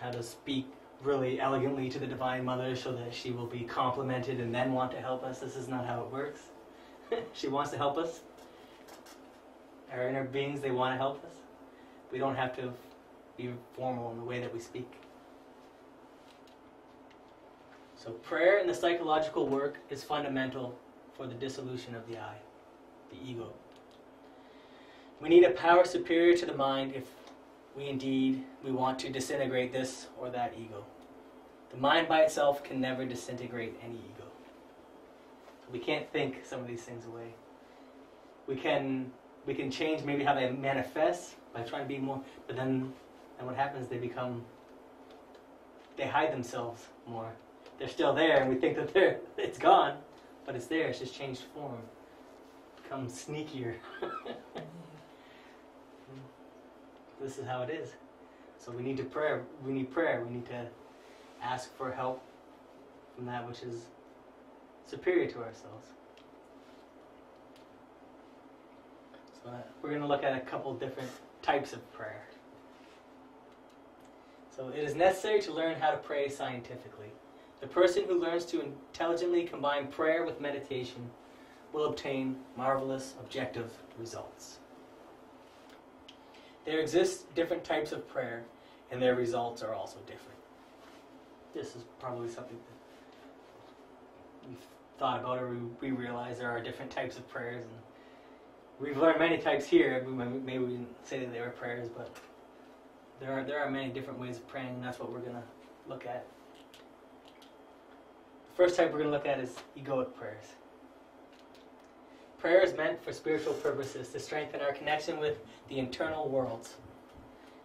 [SPEAKER 1] how to speak really elegantly to the divine mother so that she will be complimented and then want to help us. This is not how it works. she wants to help us. Our inner beings, they want to help us. We don't have to be formal in the way that we speak. So prayer and the psychological work is fundamental for the dissolution of the I, the ego. We need a power superior to the mind if we indeed we want to disintegrate this or that ego. The mind by itself can never disintegrate any ego. We can't think some of these things away. We can we can change maybe how they manifest by trying to be more but then and what happens they become they hide themselves more. They're still there and we think that they're it's gone, but it's there, it's just changed form. Become sneakier. this is how it is. So we need to pray. We need prayer. We need to ask for help from that which is superior to ourselves. So uh, we're going to look at a couple different types of prayer. So it is necessary to learn how to pray scientifically. The person who learns to intelligently combine prayer with meditation will obtain marvelous objective results. There exist different types of prayer, and their results are also different. This is probably something that we've thought about, or we, we realize there are different types of prayers, and we've learned many types here. We, maybe we didn't say that they were prayers, but there are there are many different ways of praying, and that's what we're gonna look at. The first type we're gonna look at is egoic prayers. Prayer is meant for spiritual purposes to strengthen our connection with the internal worlds.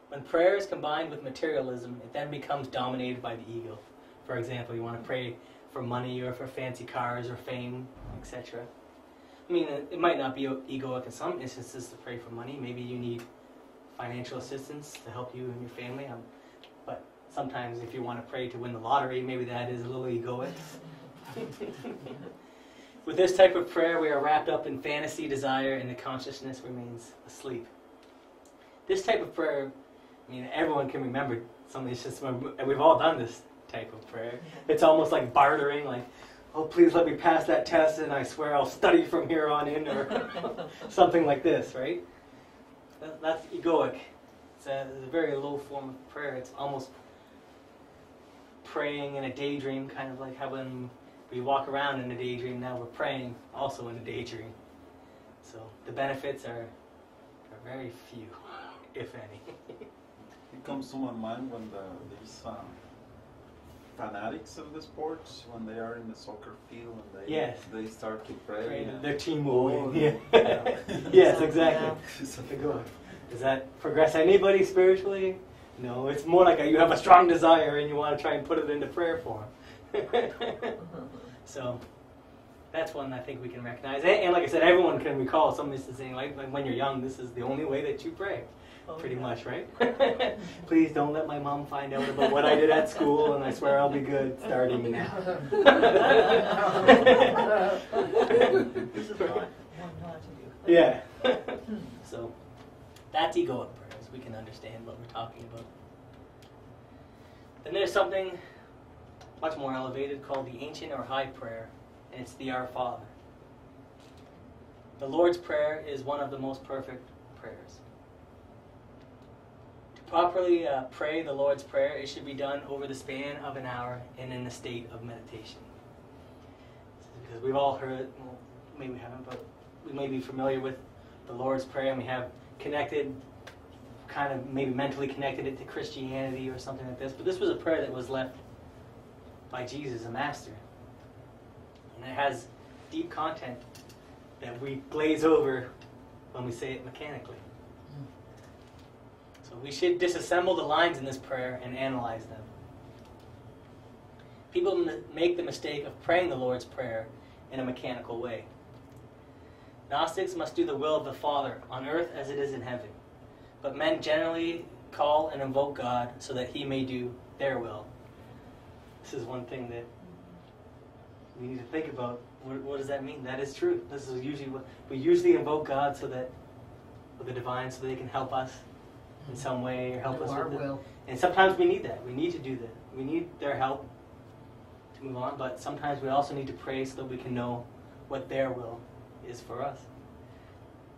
[SPEAKER 1] When prayer is combined with materialism, it then becomes dominated by the ego. For example, you want to pray for money or for fancy cars or fame, etc. I mean, it, might not be egoic in some instances to pray for money. Maybe you need financial assistance to help you and your family. Um, but sometimes, if you want to pray to win the lottery, maybe that is a little egoic. With this type of prayer, we are wrapped up in fantasy, desire, and the consciousness remains asleep. This type of prayer, I mean, everyone can remember some of these. Just we've all done this type of prayer. It's almost like bartering, like, "Oh, please let me pass that test, and I swear I'll study from here on in," or something like this, right? That's egoic. It's a, it's a very low form of prayer. It's almost praying in a daydream, kind of like how when we walk around in the daydream now we're praying also in the daydream so the benefits are, are very few if any
[SPEAKER 5] It comes to my mind when the, these um, fanatics of the sports, when they are in the soccer field and they
[SPEAKER 1] Yes.
[SPEAKER 5] they start to pray.
[SPEAKER 1] Pray
[SPEAKER 5] and-
[SPEAKER 1] their team
[SPEAKER 5] Oh,
[SPEAKER 1] will win yeah.
[SPEAKER 5] yeah.
[SPEAKER 1] yes exactly
[SPEAKER 5] It's a-
[SPEAKER 1] does that progress anybody spiritually no it's more like a, you have a strong desire and you want to try and put it into prayer form so that's one I think we can recognize. And, and like I said, everyone can recall some of this saying, like, like when you're young, this is the only way that you pray.
[SPEAKER 4] Oh,
[SPEAKER 1] Pretty
[SPEAKER 4] yeah.
[SPEAKER 1] much, right? Please don't let my mom find out about what I did at school, and I swear I'll be good starting now.
[SPEAKER 4] This is what one not to do.
[SPEAKER 1] yeah. Hmm. so that's egoic prayers. We can understand what we're talking about. Then there's something much more elevated called the ancient or high prayer, and it's the Our Father. The Lord's Prayer is one of the most perfect prayers. To properly uh, pray the Lord's Prayer, it should be done over the span of an hour and in a state of meditation. Because we've all heard, well, maybe we haven't, but we may be familiar with the Lord's Prayer and we have connected, kind of maybe mentally connected it to Christianity or something like this. But this was a prayer that was left by Jesus, a master. And it has deep content that we glaze over when we say it mechanically. So we should disassemble the lines in this prayer and analyze them. People make the mistake of praying the Lord's Prayer in a mechanical way. Gnostics must do the will of the Father on earth as it is in heaven. But men generally call and invoke God so that he may do their will. This is one thing that we need to think about. What, what does that mean? That is true. This is usually what we usually invoke God so that, or the divine, so they can help us in some way or help
[SPEAKER 2] Do
[SPEAKER 1] us
[SPEAKER 2] our
[SPEAKER 1] with it.
[SPEAKER 2] will.
[SPEAKER 1] And sometimes we need that. We need to do that. We need their help to move on. But sometimes we also need to pray so that we can know what their will is for us.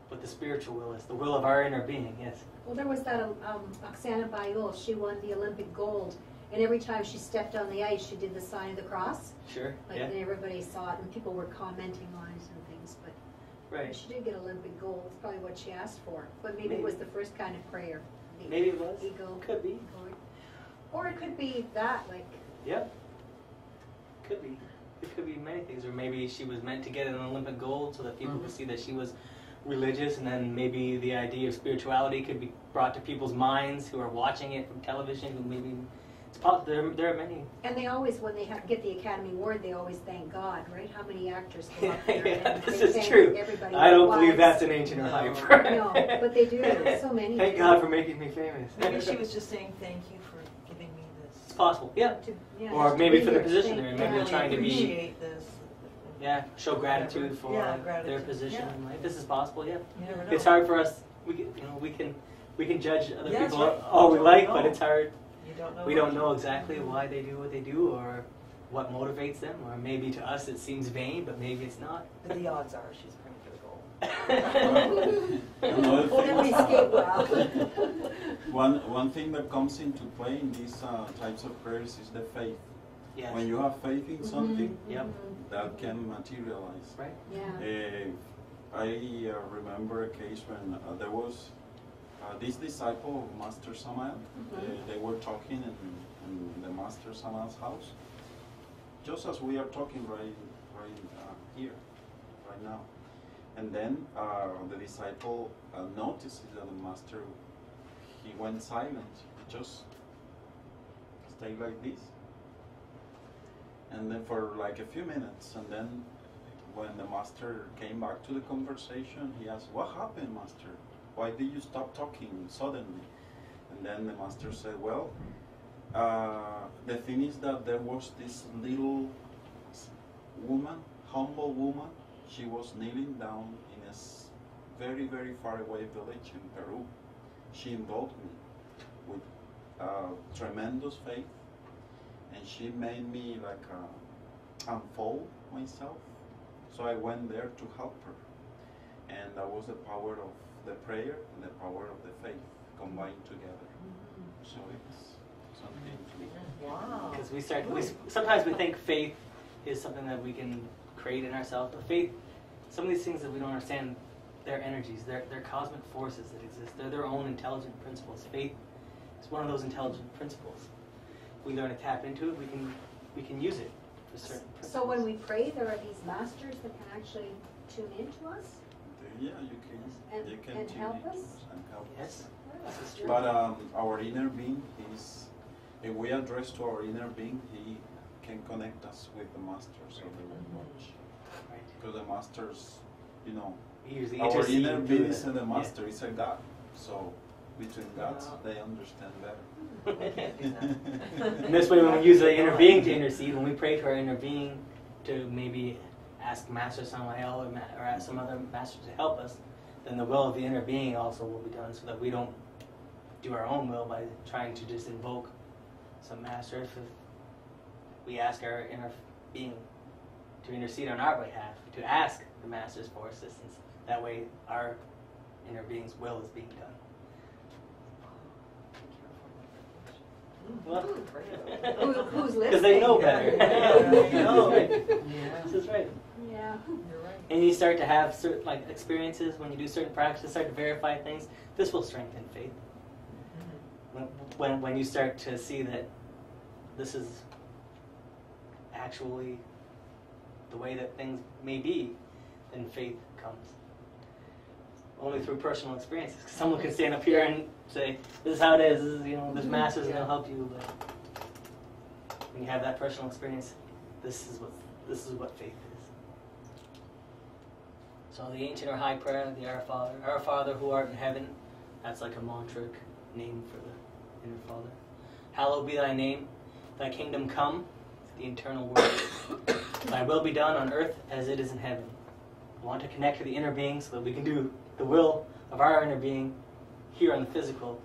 [SPEAKER 1] What the spiritual will is, the will of our inner being. Yes.
[SPEAKER 3] Well, there was that, um, um, Oksana Bayul, she won the Olympic gold, and every time she stepped on the ice, she did the sign of the cross.
[SPEAKER 1] Sure.
[SPEAKER 3] Like,
[SPEAKER 1] Yeah.
[SPEAKER 3] and everybody saw it, and people were commenting on it and things, but
[SPEAKER 1] Right.
[SPEAKER 3] she did get Olympic gold, that's probably what she asked for. But maybe
[SPEAKER 1] Maybe.
[SPEAKER 3] it was the first kind of prayer. the
[SPEAKER 1] Maybe it was.
[SPEAKER 3] Ego.
[SPEAKER 1] Could be.
[SPEAKER 3] ego. Or it could be that, like,
[SPEAKER 1] Yep. Could be. It could be many things. Or maybe she was meant to get an Olympic gold so that people mm-hmm. would see that she was religious, and then maybe the idea of spirituality could be brought to people's minds who are watching it from television. Who maybe it's possible. There, there are many.
[SPEAKER 3] and they always, when they ha- get the Academy Award, they always thank God, right? How many actors go up there
[SPEAKER 1] Yeah,
[SPEAKER 3] and
[SPEAKER 1] this is true.
[SPEAKER 3] everybody?
[SPEAKER 1] I don't
[SPEAKER 3] Wives.
[SPEAKER 1] believe that's an ancient or
[SPEAKER 6] No.
[SPEAKER 1] hype.
[SPEAKER 3] No, but they do, so many.
[SPEAKER 1] Thank. God for making me famous.
[SPEAKER 4] Maybe she was just saying thank you for giving me this.
[SPEAKER 1] It's possible. Yeah.
[SPEAKER 3] To- yeah,
[SPEAKER 1] Or maybe for the position they're in. Maybe they're trying to be-
[SPEAKER 4] Appreciate this.
[SPEAKER 1] Yeah. Show gratitude for
[SPEAKER 4] Yeah,
[SPEAKER 1] their position
[SPEAKER 4] Yeah.
[SPEAKER 1] in life. This is possible. Yeah.
[SPEAKER 4] You never know.
[SPEAKER 1] It's hard for us. We can, you know, we can, we can judge other
[SPEAKER 4] Yeah,
[SPEAKER 1] people
[SPEAKER 4] right.
[SPEAKER 1] all we like,
[SPEAKER 4] don't
[SPEAKER 1] but
[SPEAKER 4] oh.
[SPEAKER 1] it's hard.
[SPEAKER 4] You don't know.
[SPEAKER 1] We don't know exactly why they do what they do, or what motivates them, or maybe to us it seems vain, but maybe it's not.
[SPEAKER 4] But the odds are she's praying for the goal.
[SPEAKER 5] Another
[SPEAKER 3] then we skate well.
[SPEAKER 5] One, one thing that comes into play in these uh, types of prayers is the faith.
[SPEAKER 1] yes.
[SPEAKER 5] When you have faith in something,
[SPEAKER 1] Yep.
[SPEAKER 3] Mhm.
[SPEAKER 5] that can materialize.
[SPEAKER 1] Right.
[SPEAKER 3] Yeah.
[SPEAKER 5] Uh, I uh, remember a case when uh, there was uh, this disciple of Master Samael. Uh, they were talking in, in the Master Samael's house, just as we are talking right, right uh, here, right now. And then uh, the disciple uh, notices that the master he went silent. He just stayed like this. And then for like a few minutes, and then when the master came back to the conversation, he asked, "What happened, master? Why did you stop talking suddenly?" And then the master said, "Well, uh, the thing is that there was this little woman, humble woman. She was kneeling down in a very, very far away village in Peru. She invoked me with uh, tremendous faith, and she made me like uh, unfold myself. So I went there to help her, and that was the power of the prayer and the power of the faith combined together. So it's something to.
[SPEAKER 4] Wow.
[SPEAKER 1] Because we start, we, sometimes we think faith is something that we can create in ourselves, but faith, some of these things that we don't understand, they're energies, they're, they're cosmic forces that exist. They're their own intelligent principles. Faith is one of those intelligent principles. If we learn to tap into it, we can, we can use it for certain principles.
[SPEAKER 3] So when we pray, there are these masters that can actually tune into us?
[SPEAKER 5] Yeah, you can.
[SPEAKER 3] And-
[SPEAKER 5] you can
[SPEAKER 3] and help us?
[SPEAKER 5] and help
[SPEAKER 1] Yes,
[SPEAKER 5] us.
[SPEAKER 1] this.
[SPEAKER 5] But um, our inner being is, if we address to our inner being, he can connect us with the masters of the watch.
[SPEAKER 1] Right.
[SPEAKER 5] Because the masters, you know,
[SPEAKER 1] We
[SPEAKER 5] our inner being
[SPEAKER 1] the-
[SPEAKER 5] is the
[SPEAKER 1] yeah.
[SPEAKER 5] master, is a God. So between gods,
[SPEAKER 1] Wow.
[SPEAKER 5] they understand better.
[SPEAKER 4] I can't do that.
[SPEAKER 1] And this way, when we use the inner being to intercede, when we pray to our inner being to maybe ask Master Samael or, ma- or ask some other master to help us, then the will of the inner being also will be done so that we don't do our own will by trying to just invoke some master. If we ask our inner being to intercede on our behalf, to ask the masters for assistance, that way our inner being's will is being done. Well,
[SPEAKER 3] Who, who's listening?
[SPEAKER 1] Because they know better.
[SPEAKER 4] Yeah,
[SPEAKER 1] This
[SPEAKER 4] know. Yeah,
[SPEAKER 1] This is right.
[SPEAKER 3] Yeah.
[SPEAKER 4] right.
[SPEAKER 1] And you start to have certain like experiences when you do certain practices, start to verify things. This will strengthen faith. When, when, when you start to see that this is actually the way that things may be, then faith comes. Only through personal experiences. someone can stand up here and say, "This is how it is. This is, you know, there's mm-hmm. masters and they'll help you." But when you have that personal experience, this is what this is what faith is. So the ancient or high prayer, the Our Father, Our Father who art in heaven, that's like a mantric name for the inner Father. Hallowed be thy name, thy kingdom come, the eternal word. thy will be done on earth as it is in heaven. We want to connect to the inner being so that we can do the will of our inner being here on the physical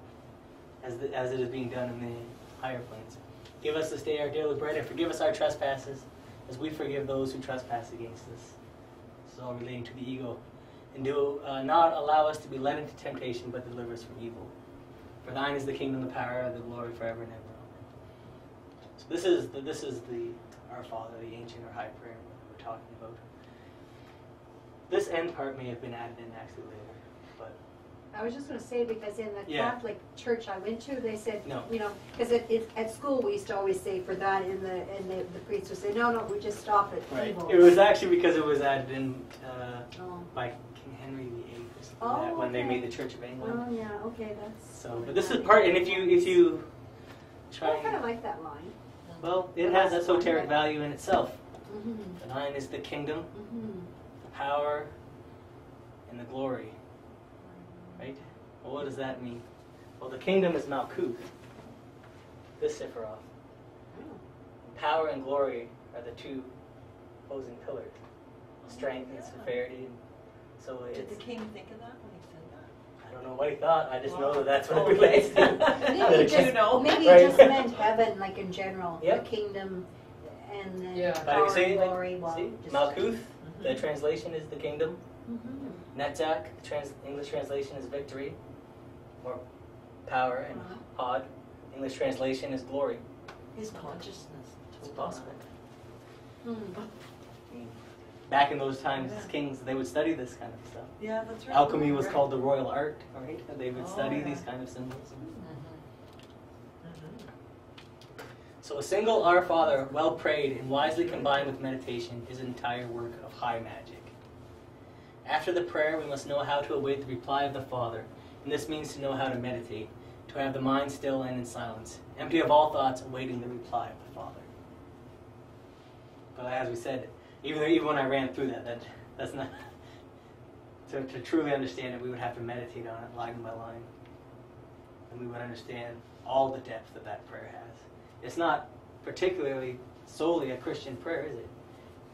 [SPEAKER 1] as, the, as it is being done in the higher planes. Give us this day our daily bread and forgive us our trespasses as we forgive those who trespass against us. All relating to the ego. And do uh, not allow us to be led into temptation, but deliver us from evil. For thine is the kingdom, the power, and the glory forever and ever. So this is the, this is the Our Father, the ancient or high prayer we're talking about. This end part may have been added in but
[SPEAKER 3] I was just gonna say, because in the
[SPEAKER 1] Yeah.
[SPEAKER 3] Catholic church I went to, they said,
[SPEAKER 1] No.
[SPEAKER 3] you know, because it, it, at school, we used to always say for that, and the, and the, the priest would say, no, no, we just stop at evil.
[SPEAKER 1] It was actually because it was added in uh,
[SPEAKER 3] Oh,
[SPEAKER 1] by King Henry VIII or something
[SPEAKER 3] Oh,
[SPEAKER 1] like that, when they
[SPEAKER 3] okay.
[SPEAKER 1] made the Church of England.
[SPEAKER 3] oh, yeah, okay, that's.
[SPEAKER 1] So, but this is part, and if you if you try,
[SPEAKER 3] I kinda like that line.
[SPEAKER 1] well, it has esoteric
[SPEAKER 3] Right.
[SPEAKER 1] value in itself.
[SPEAKER 3] Mm-hmm,
[SPEAKER 1] Thine is the kingdom,
[SPEAKER 3] mm-hmm.
[SPEAKER 1] the power, and the glory. Right? Well, what does that mean? Well, the kingdom is Malkuth, this Sephiroth. Power and glory are the two opposing pillars, strength and severity. So
[SPEAKER 4] Did the king think of that when he said that?
[SPEAKER 1] I don't know what he thought. I just know that that's what it relates to.
[SPEAKER 3] Maybe
[SPEAKER 1] That
[SPEAKER 3] it
[SPEAKER 1] it
[SPEAKER 3] just,
[SPEAKER 1] can-
[SPEAKER 4] know.
[SPEAKER 3] maybe
[SPEAKER 1] Right.
[SPEAKER 3] just meant heaven, like in general, the kingdom, and then
[SPEAKER 2] Yeah.
[SPEAKER 3] Power
[SPEAKER 1] see,
[SPEAKER 3] and glory, well,
[SPEAKER 1] see,
[SPEAKER 3] just.
[SPEAKER 1] Malkuth, the translation is the kingdom.
[SPEAKER 3] Mhm.
[SPEAKER 1] Netzach, the trans- English translation is victory, or power, and
[SPEAKER 3] Uh-huh.
[SPEAKER 1] Hod, English translation is glory.
[SPEAKER 4] His consciousness.
[SPEAKER 1] It's possible.
[SPEAKER 3] Hmm.
[SPEAKER 1] Back in those times,
[SPEAKER 4] Yeah.
[SPEAKER 1] kings, they would study this kind of stuff.
[SPEAKER 4] Yeah, that's right.
[SPEAKER 1] Alchemy was
[SPEAKER 4] Right.
[SPEAKER 1] called the royal art, right? And they would
[SPEAKER 4] Oh,
[SPEAKER 1] study
[SPEAKER 4] yeah.
[SPEAKER 1] these kind of symbols.
[SPEAKER 4] Mhm.
[SPEAKER 1] So a single Our Father, well prayed and wisely combined with meditation, is an entire work of high magic. After the prayer, we must know how to await the reply of the Father, and this means to know how to meditate, to have the mind still and in silence, empty of all thoughts, awaiting the reply of the Father. But as we said, even though, even when I ran through that, that that's not to, to truly understand it, we would have to meditate on it line by line, and we would understand all the depth that that prayer has. It's not particularly solely a Christian prayer, is it?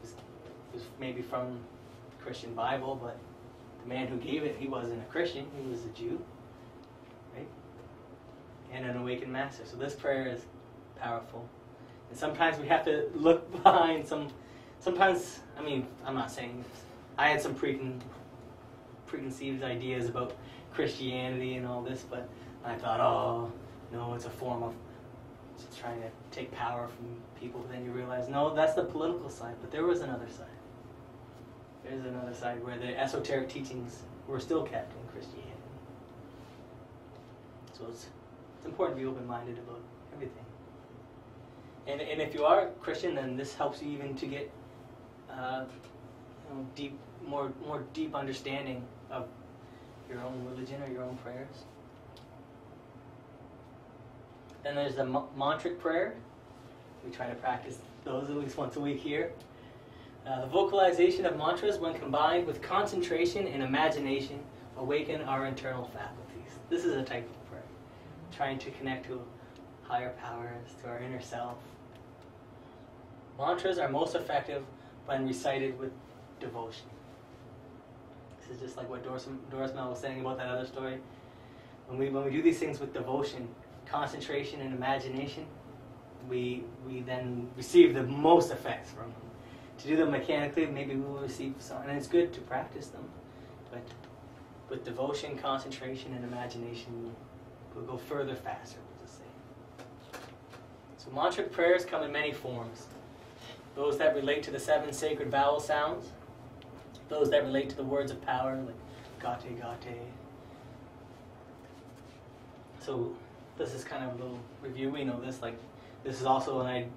[SPEAKER 1] It's, maybe from Christian Bible, but the man who gave it, he wasn't a Christian, he was a Jew, right? And an awakened master. So this prayer is powerful. And sometimes we have to look behind some, sometimes, I mean, I'm not saying, I had some precon, preconceived ideas about Christianity and all this, but I thought, oh, no, it's a form of trying to take power from people. But then you realize, no, that's the political side. But there was another side. There's another side where the esoteric teachings were still kept in Christianity. So it's, it's important to be open-minded about everything. And, and if you are Christian, then this helps you even to get uh, you know, deep, more more deep understanding of your own religion or your own prayers. Then there's the ma- mantric prayer. We try to practice those at least once a week here. Uh, the vocalization of mantras, when combined with concentration and imagination, awaken our internal faculties. This is a type of prayer, trying to connect to higher powers, to our inner self. Mantras are most effective when recited with devotion. This is just like what Doris, Doris Mel was saying about that other story. When we, when we do these things with devotion, concentration, and imagination, we, we then receive the most effects from them. To do them mechanically, maybe we will receive some, and it's good to practice them. But with devotion, concentration, and imagination, we'll go further faster, we'll just say. So mantra prayers come in many forms. Those that relate to the seven sacred vowel sounds, those that relate to the words of power, like gate gate. So this is kind of a little review. We know this. Like this is also an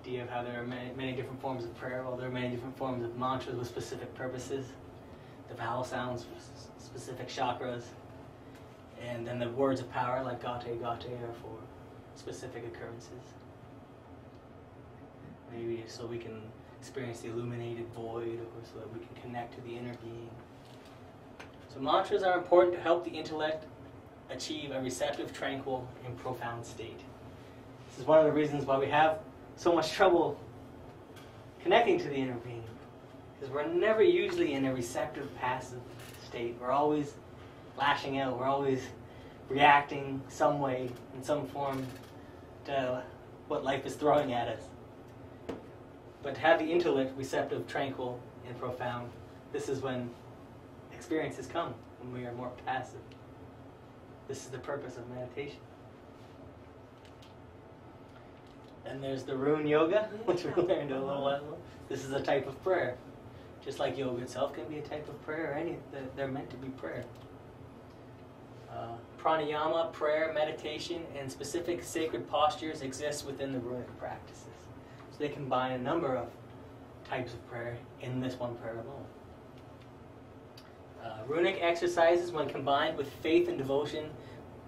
[SPEAKER 1] idea of how there are many, many different forms of prayer. Well, there are many different forms of mantras with specific purposes. The vowel sounds specific chakras, and then the words of power, like gate gate, are for specific occurrences. Maybe so we can experience the illuminated void, or so that we can connect to the inner being. So mantras are important to help the intellect achieve a receptive, tranquil, and profound state. This is one of the reasons why we have so much trouble connecting to the inner being. Because we're never usually in a receptive, passive state. We're always lashing out. We're always reacting some way, in some form, to what life is throwing at us. But to have the intellect receptive, tranquil, and profound, this is when experiences come, when we are more passive. This is the purpose of meditation. And there's the rune yoga, which we learned a little while ago. This is a type of prayer. Just like yoga itself can be a type of prayer, any they're- they're meant to be prayer. Uh, pranayama, prayer, meditation, and specific sacred postures exist within the runic practices. So they combine a number of types of prayer in this one prayer alone. Uh, runic exercises, when combined with faith and devotion,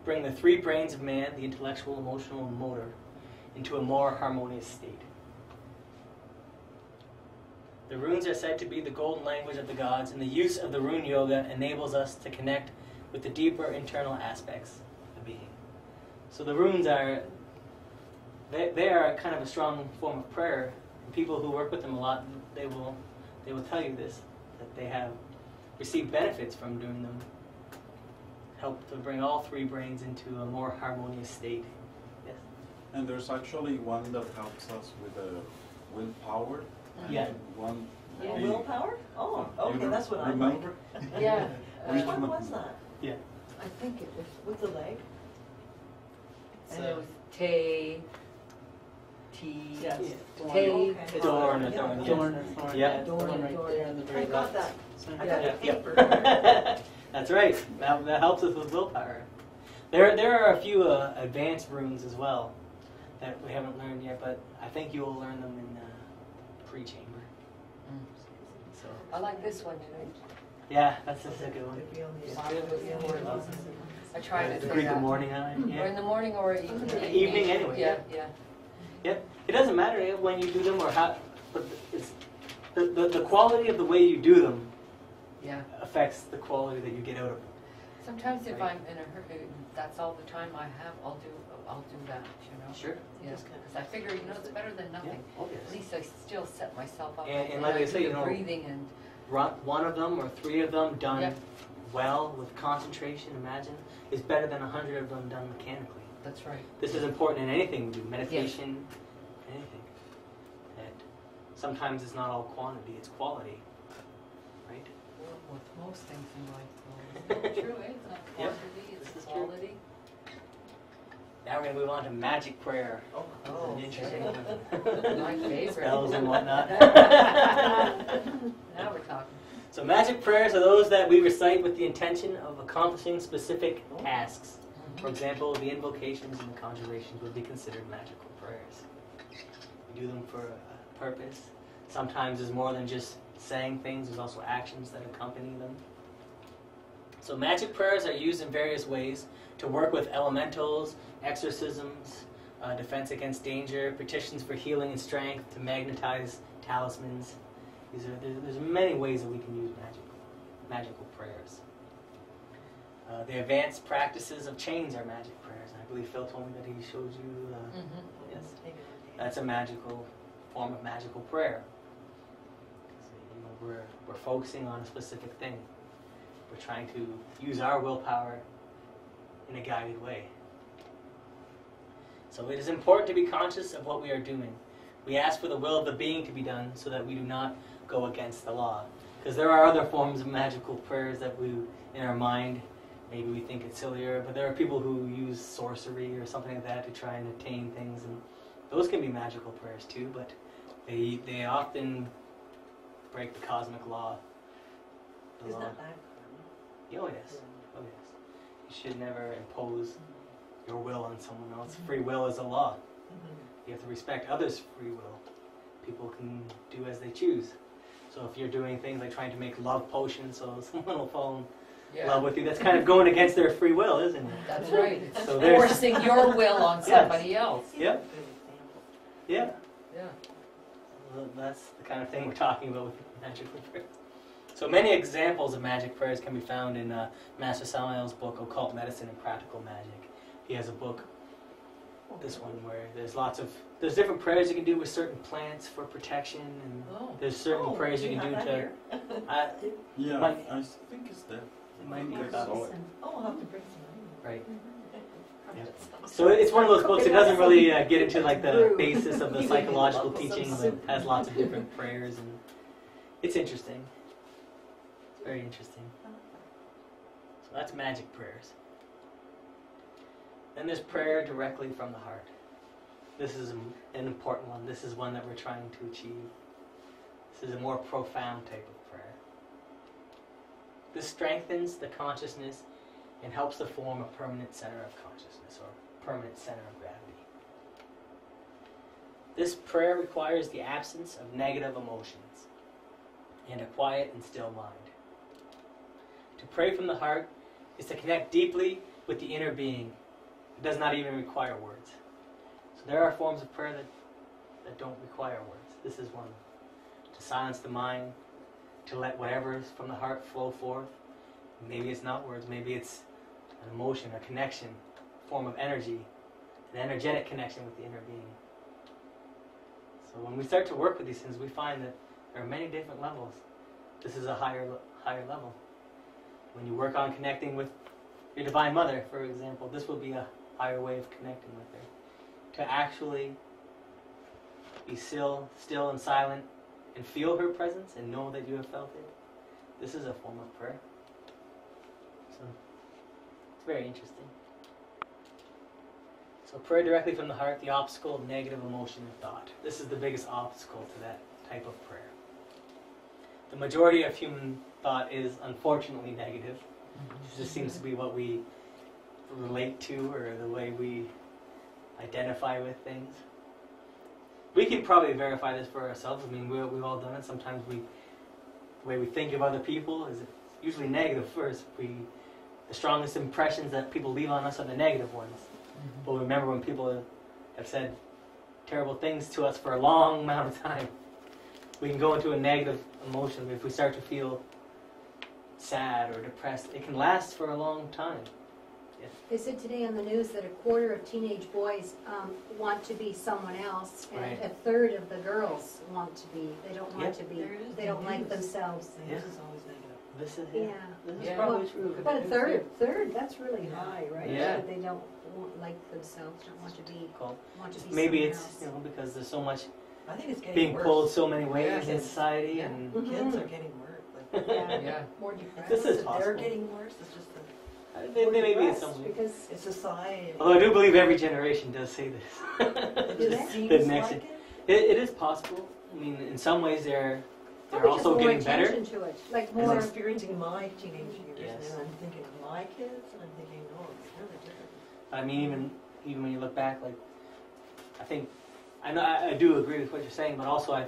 [SPEAKER 1] bring the three brains of man, the intellectual, emotional, and motor, into a more harmonious state. The runes are said to be the golden language of the gods, and the use of the rune yoga enables us to connect with the deeper internal aspects of being. So the runes are they, they are kind of a strong form of prayer. People who work with them a lot, they will they will tell you this that they have received benefits from doing them. Help to bring all three brains into a more harmonious state. Yes.
[SPEAKER 5] And there's actually one that helps us with the willpower. and
[SPEAKER 1] Yeah.
[SPEAKER 5] One.
[SPEAKER 2] Yeah.
[SPEAKER 5] the-
[SPEAKER 4] Willpower? Oh,
[SPEAKER 5] you
[SPEAKER 4] okay,
[SPEAKER 5] re-
[SPEAKER 4] that's what I
[SPEAKER 5] remember?
[SPEAKER 2] Yeah.
[SPEAKER 4] Which
[SPEAKER 2] uh,
[SPEAKER 4] one was that?
[SPEAKER 1] Yeah.
[SPEAKER 2] I think it was,
[SPEAKER 4] With the leg?
[SPEAKER 2] and it was Tay, T.
[SPEAKER 7] Yes.
[SPEAKER 2] Tay.
[SPEAKER 4] Okay.
[SPEAKER 1] Dorn, Dorn,
[SPEAKER 7] Dorn
[SPEAKER 1] Yeah.
[SPEAKER 7] yeah,
[SPEAKER 2] Dorn,
[SPEAKER 7] Dorn right there in the very
[SPEAKER 4] I got
[SPEAKER 7] left
[SPEAKER 4] that.
[SPEAKER 7] center.
[SPEAKER 4] I
[SPEAKER 2] Yeah.
[SPEAKER 4] got the
[SPEAKER 1] Yep. That's right. That, that helps us with willpower. There, there are a few uh, advanced runes as well that we haven't learned yet, but I think you will learn them in uh, pre-chamber. So,
[SPEAKER 2] I like this one tonight.
[SPEAKER 1] yeah, that's, that's a good one.
[SPEAKER 4] If we
[SPEAKER 2] Yeah. I tried it.
[SPEAKER 1] The
[SPEAKER 2] for
[SPEAKER 1] Greek
[SPEAKER 2] that.
[SPEAKER 1] of morning hour.
[SPEAKER 2] Or in the morning or evening.
[SPEAKER 1] Evening anyway,
[SPEAKER 2] Yeah, yeah.
[SPEAKER 1] Yep. It doesn't matter eh, when you do them or how, but it's the, the, the quality of the way you do them
[SPEAKER 2] Yeah.
[SPEAKER 1] affects the quality that you get out of them.
[SPEAKER 2] Sometimes if
[SPEAKER 1] Right.
[SPEAKER 2] I'm in a hurry, that's all the time I have, I'll do, I'll do that, you know?
[SPEAKER 1] Sure.
[SPEAKER 2] Yeah, because I figure, you know, it's better than nothing.
[SPEAKER 1] Oh,
[SPEAKER 2] At least I still set myself up.
[SPEAKER 1] And- and
[SPEAKER 2] and
[SPEAKER 1] like I
[SPEAKER 2] I
[SPEAKER 1] say,
[SPEAKER 2] do
[SPEAKER 1] you know-
[SPEAKER 2] Breathing and,
[SPEAKER 1] Run, one of them or three of them done
[SPEAKER 2] Yep.
[SPEAKER 1] well with concentration, imagine, is better than a hundred of them done mechanically.
[SPEAKER 2] that's right.
[SPEAKER 1] This is important in anything we do, meditation, anything. That sometimes it's not all quantity, it's quality, right?
[SPEAKER 2] With most things in life, though. Isn't it true, eh? It's not
[SPEAKER 1] Yep,
[SPEAKER 2] quantity,
[SPEAKER 1] this
[SPEAKER 2] it's
[SPEAKER 1] is true.
[SPEAKER 2] quality.
[SPEAKER 1] Now we're gonna move on to magic prayer.
[SPEAKER 2] Oh, oh,
[SPEAKER 1] an interesting one.
[SPEAKER 2] My favorite.
[SPEAKER 1] Spells and whatnot.
[SPEAKER 2] Now we're talking.
[SPEAKER 1] So magic prayers are those that we recite with the intention of accomplishing specific tasks. For example, the invocations and the conjurations would be considered magical prayers. We do them for a purpose. Sometimes there's more than just saying things, there's also actions that accompany them. So magic prayers are used in various ways to work with elementals, exorcisms, uh, defense against danger, petitions for healing and strength, to magnetize talismans. These are, there's, there's many ways that we can use magic, magical prayers. Uh, the advanced practices of chains are magic prayers. I believe Phil told me that he showed you. Uh,
[SPEAKER 2] Mhm.
[SPEAKER 1] yes, that's a magical form of magical prayer. So, you know, we're, we're focusing on a specific thing. We're trying to use our willpower in a guided way. So it is important to be conscious of what we are doing. We ask for the will of the being to be done so that we do not go against the law. Because there are other forms of magical prayers that we, in our mind, maybe we think it's sillier, but there are people who use sorcery or something like that to try and attain things. And Those can be magical prayers too, but they they often break the cosmic law. The
[SPEAKER 4] Isn't
[SPEAKER 1] law.
[SPEAKER 4] that bad?
[SPEAKER 1] Oh yes. Oh yes. You should never impose your will on someone else. Free will is a law.
[SPEAKER 4] Mhm.
[SPEAKER 1] You have to respect others' free will. People can do as they choose. So if you're doing things like trying to make love potions so someone will fall in
[SPEAKER 2] Yeah.
[SPEAKER 1] love with you, that's kind of going against their free will, isn't it?
[SPEAKER 2] That's right. It's
[SPEAKER 1] So there's-
[SPEAKER 2] forcing your will on
[SPEAKER 1] Yes.
[SPEAKER 2] somebody else.
[SPEAKER 1] Yep.
[SPEAKER 6] Good.
[SPEAKER 1] Yeah.
[SPEAKER 2] Yeah.
[SPEAKER 1] Well, that's the kind of thing we're talking about with magical prayers. So many examples of magic prayers can be found in uh, Master Samael's book, Occult Medicine and Practical Magic. He has a book, this one, where there's lots of there's different prayers you can do with certain plants for protection, and
[SPEAKER 2] Oh.
[SPEAKER 1] there's certain
[SPEAKER 4] Oh,
[SPEAKER 1] prayers you
[SPEAKER 4] we
[SPEAKER 1] can do to.
[SPEAKER 4] here.
[SPEAKER 1] Uh,
[SPEAKER 5] Yeah,
[SPEAKER 1] Might-
[SPEAKER 5] I think it's there.
[SPEAKER 1] it might be
[SPEAKER 5] I
[SPEAKER 1] about
[SPEAKER 5] saw it.
[SPEAKER 4] Oh, I'll have to bring some.
[SPEAKER 1] right.
[SPEAKER 2] Yeah.
[SPEAKER 1] So it's one of those books. It doesn't really uh, get into like the basis of the psychological
[SPEAKER 4] make
[SPEAKER 1] teachings. It has lots of different prayers, and it's interesting. Very interesting. So that's magic prayers. Then there's prayer directly from the heart. This is an important one. This is one that we're trying to achieve. This is a more profound type of prayer. This strengthens the consciousness and helps to form a permanent center of consciousness or permanent center of gravity. This prayer requires the absence of negative emotions and a quiet and still mind. To pray from the heart is to connect deeply with the inner being. It does not even require words. So there are forms of prayer that, that don't require words. This is one. To silence the mind, to let whatever is from the heart flow forth. Maybe it's not words, maybe it's an emotion, a connection, a form of energy, an energetic connection with the inner being. So when we start to work with these things, we find that there are many different levels. This is a higher higher level. When you work on connecting with your divine mother, for example, this will be a higher way of connecting with her. To actually be still, still and silent, and feel her presence, and know that you have felt it. This is a form of prayer. So it's very interesting. So prayer directly from the heart, the obstacle of negative emotion and thought. This is the biggest obstacle to that type of prayer. The majority of human thought is unfortunately negative. Mm-hmm. This just seems to be what we relate to or the way we identify with things. We can probably verify this for ourselves. I mean, we, we've all done it. Sometimes we, the way we think of other people is usually negative first. We, the strongest impressions that people leave on us are the negative ones. Mm-hmm. But remember when people have said terrible things to us for a long amount of time, we can go into a negative emotion. If we start to feel sad or depressed, it can last for a long time.
[SPEAKER 3] They said today on the news that a quarter of teenage boys um, want to be someone else, and
[SPEAKER 1] Right.
[SPEAKER 3] a third of the girls want to be. They don't want
[SPEAKER 1] Yep.
[SPEAKER 3] to be.
[SPEAKER 4] There
[SPEAKER 3] They don't
[SPEAKER 4] the
[SPEAKER 3] like themselves.
[SPEAKER 4] The news is always negative.
[SPEAKER 1] This is
[SPEAKER 3] Yeah.
[SPEAKER 1] This is
[SPEAKER 2] Yeah.
[SPEAKER 1] probably true.
[SPEAKER 3] But a third, third, that's really
[SPEAKER 4] Yeah.
[SPEAKER 3] high, right?
[SPEAKER 1] Yeah.
[SPEAKER 3] That They don't want, like themselves, don't want to be,
[SPEAKER 1] Cool.
[SPEAKER 3] want to be
[SPEAKER 1] Maybe it's
[SPEAKER 3] else.
[SPEAKER 1] you know because there's so much
[SPEAKER 4] I think it's getting
[SPEAKER 1] being
[SPEAKER 4] worse.
[SPEAKER 1] pulled so many ways
[SPEAKER 2] Yeah.
[SPEAKER 1] in society,
[SPEAKER 2] Yeah.
[SPEAKER 1] and
[SPEAKER 4] Kids
[SPEAKER 3] Mhm.
[SPEAKER 4] are getting worse. Like,
[SPEAKER 3] Yeah.
[SPEAKER 2] Yeah.
[SPEAKER 3] More depressed.
[SPEAKER 1] This is
[SPEAKER 4] that They're
[SPEAKER 1] possible.
[SPEAKER 4] getting worse. It's just the,
[SPEAKER 1] uh, they, they may be in some way.
[SPEAKER 3] Because
[SPEAKER 4] it's society.
[SPEAKER 1] Although I do believe every generation does say this.
[SPEAKER 4] it
[SPEAKER 3] Do
[SPEAKER 4] just
[SPEAKER 3] they?
[SPEAKER 4] seems
[SPEAKER 1] The next-
[SPEAKER 4] like it.
[SPEAKER 1] It, it is possible. I mean, in some ways they're they're
[SPEAKER 3] probably just
[SPEAKER 1] also
[SPEAKER 3] more
[SPEAKER 1] getting better.
[SPEAKER 3] attention to it, like
[SPEAKER 4] I was
[SPEAKER 3] more,
[SPEAKER 4] experiencing my teenage years,
[SPEAKER 1] Yes.
[SPEAKER 4] and I'm thinking of my kids, and I'm thinking, oh, it's really different.
[SPEAKER 1] I mean, even even when you look back, like I think I know I, I do agree with what you're saying, but also I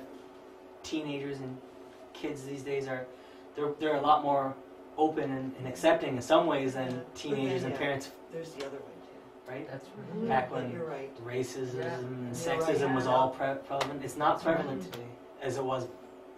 [SPEAKER 1] teenagers and kids these days are they're they're a lot more open and, and accepting in some ways than
[SPEAKER 4] But
[SPEAKER 1] teenagers
[SPEAKER 4] then,
[SPEAKER 1] and parents,
[SPEAKER 4] There's the other way too.
[SPEAKER 1] right?
[SPEAKER 2] That's
[SPEAKER 3] Mhm.
[SPEAKER 1] Back when
[SPEAKER 4] you're right.
[SPEAKER 1] racism
[SPEAKER 2] Yeah.
[SPEAKER 1] and
[SPEAKER 4] You're right.
[SPEAKER 1] sexism was all pre- prevalent. It's not
[SPEAKER 4] That's right.
[SPEAKER 1] prevalent today as it was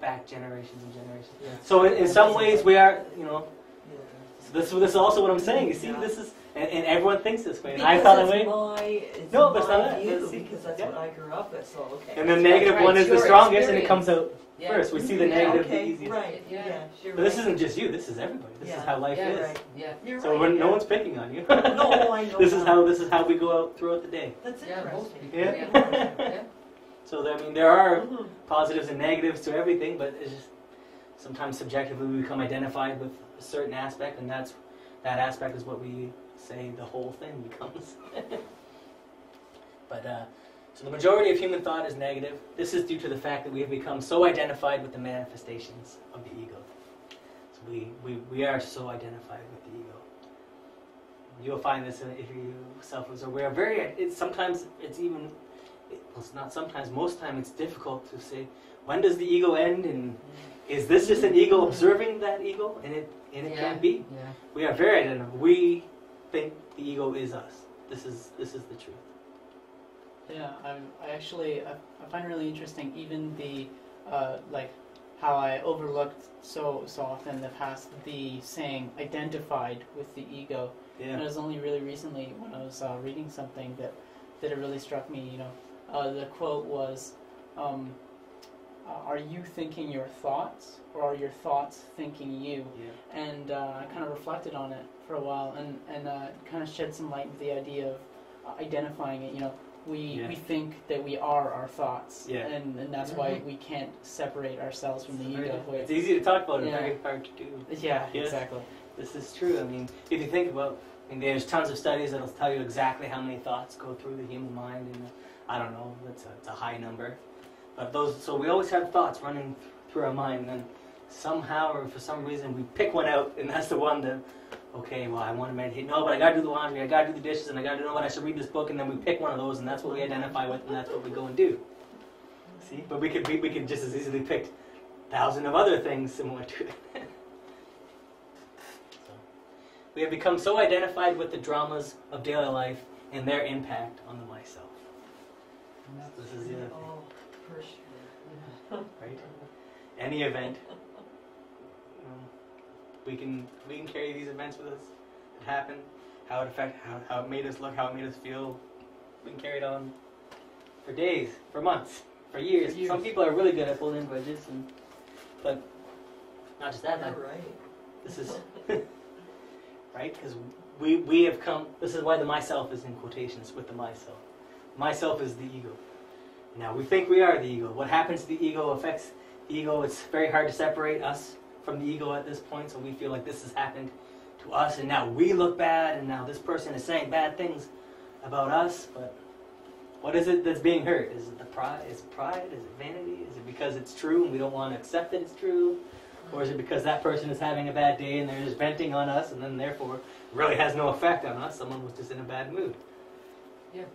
[SPEAKER 1] back generations and generations.
[SPEAKER 2] Yeah.
[SPEAKER 1] So in, in some ways we are, you know,
[SPEAKER 4] Yeah.
[SPEAKER 1] so this this is also what I'm saying. You see,
[SPEAKER 4] Yeah.
[SPEAKER 1] this is and, and everyone thinks this way. And
[SPEAKER 4] Because
[SPEAKER 1] I thought that way.
[SPEAKER 4] my, it's
[SPEAKER 1] No, but it's
[SPEAKER 4] my
[SPEAKER 1] not that.
[SPEAKER 4] view,
[SPEAKER 1] That's-
[SPEAKER 4] because that's
[SPEAKER 1] yeah.
[SPEAKER 4] what I grew up with, so, okay.
[SPEAKER 1] And the
[SPEAKER 2] That's
[SPEAKER 1] negative
[SPEAKER 2] right.
[SPEAKER 1] one is the
[SPEAKER 2] your
[SPEAKER 1] strongest, and it comes out
[SPEAKER 2] Yeah.
[SPEAKER 1] first. We see the
[SPEAKER 2] Yeah.
[SPEAKER 1] negative the easiest.
[SPEAKER 4] right,
[SPEAKER 2] Yeah.
[SPEAKER 4] yeah, you're
[SPEAKER 1] But this
[SPEAKER 4] right.
[SPEAKER 1] isn't just you. This is everybody. This is how life
[SPEAKER 2] Yeah,
[SPEAKER 1] is.
[SPEAKER 4] Right.
[SPEAKER 2] Yeah.
[SPEAKER 4] You're
[SPEAKER 1] So
[SPEAKER 4] right,
[SPEAKER 1] when, no one's picking on you.
[SPEAKER 4] No, I know
[SPEAKER 1] this is how this is how we go out throughout the day.
[SPEAKER 4] That's interesting.
[SPEAKER 1] Yeah.
[SPEAKER 2] Yeah. yeah.
[SPEAKER 1] So I mean, there are
[SPEAKER 4] Mhm.
[SPEAKER 1] positives and negatives to everything, but it's just sometimes subjectively we become identified with a certain aspect, and that's that aspect is what we say the whole thing becomes. but uh, So the majority of human thought is negative. This is due to the fact that we have become so identified with the manifestations of the ego. So we, we, we are so identified with the ego. You'll find this if you self-observe. We are very. It's sometimes it's even. It, well, it's not sometimes. Most time it's difficult to say when does the ego end and is this just an ego observing that ego and it and it
[SPEAKER 2] Yeah.
[SPEAKER 1] can be.
[SPEAKER 2] Yeah.
[SPEAKER 1] We are very identified. We think the ego is us. This is this is the truth.
[SPEAKER 7] Yeah, I, I actually I, I find really interesting even the uh, like how I overlooked so so often in the past the saying identified with the ego. Yeah. And it was only really recently when I was uh, reading something that that it really struck me. You know, uh, the quote was, um, uh, "Are you thinking your thoughts, or are your thoughts thinking you?"
[SPEAKER 1] Yeah.
[SPEAKER 7] and uh, I kind of reflected on it for a while, and and uh, kind of shed some light into the idea of uh, identifying it. You know, we
[SPEAKER 1] Yeah.
[SPEAKER 7] we think that we are our thoughts,
[SPEAKER 1] Yeah.
[SPEAKER 7] and and that's why we can't separate ourselves from the ego.
[SPEAKER 1] It's easy to talk about and
[SPEAKER 7] Yeah.
[SPEAKER 1] very hard to do.
[SPEAKER 7] Yeah,
[SPEAKER 1] Yes.
[SPEAKER 7] exactly.
[SPEAKER 1] This is true. I mean, if you think about, I mean, there's tons of studies that'll tell you exactly how many thoughts go through the human mind, and I don't know, it's a, it's a high number. But those, so we always have thoughts running through our mind, and then somehow or for some reason we pick one out, and that's the one that, okay, well, I want to meditate. No, but I gotta do the laundry, I gotta do the dishes, and I gotta know what I should read this book, and then we pick one of those, and that's what we identify with, and that's what we go and do. See, but we could we, we could just as easily pick thousand of other things similar to it. so, we have become so identified with the dramas of daily life and their impact on the myself. This is the other thing,
[SPEAKER 4] for sure.
[SPEAKER 1] right? Any event, um, we can we can carry these events with us. It happened, how it affect, how, how it made us look, how it made us feel. We can carry it on for days, for months, for years.
[SPEAKER 2] For years.
[SPEAKER 1] Some people are really good at pulling grudges, and but not just that.
[SPEAKER 4] Right.
[SPEAKER 1] This is right because we we have come. This is why the myself is in quotations with the myself. Myself is the ego. Now we think we are the ego. What happens to the ego affects the ego. It's very hard to separate us from the ego at this point. So we feel like this has happened to us, and now we look bad, and now this person is saying bad things about us. But what is it that's being hurt? Is it the pride? Is it pride? Is it vanity? Is it because it's true and we don't want to accept that it's true? Or is it because that person is having a bad day and they're just venting on us and then therefore really has no effect on us? Someone was just in a bad mood.
[SPEAKER 2] Maybe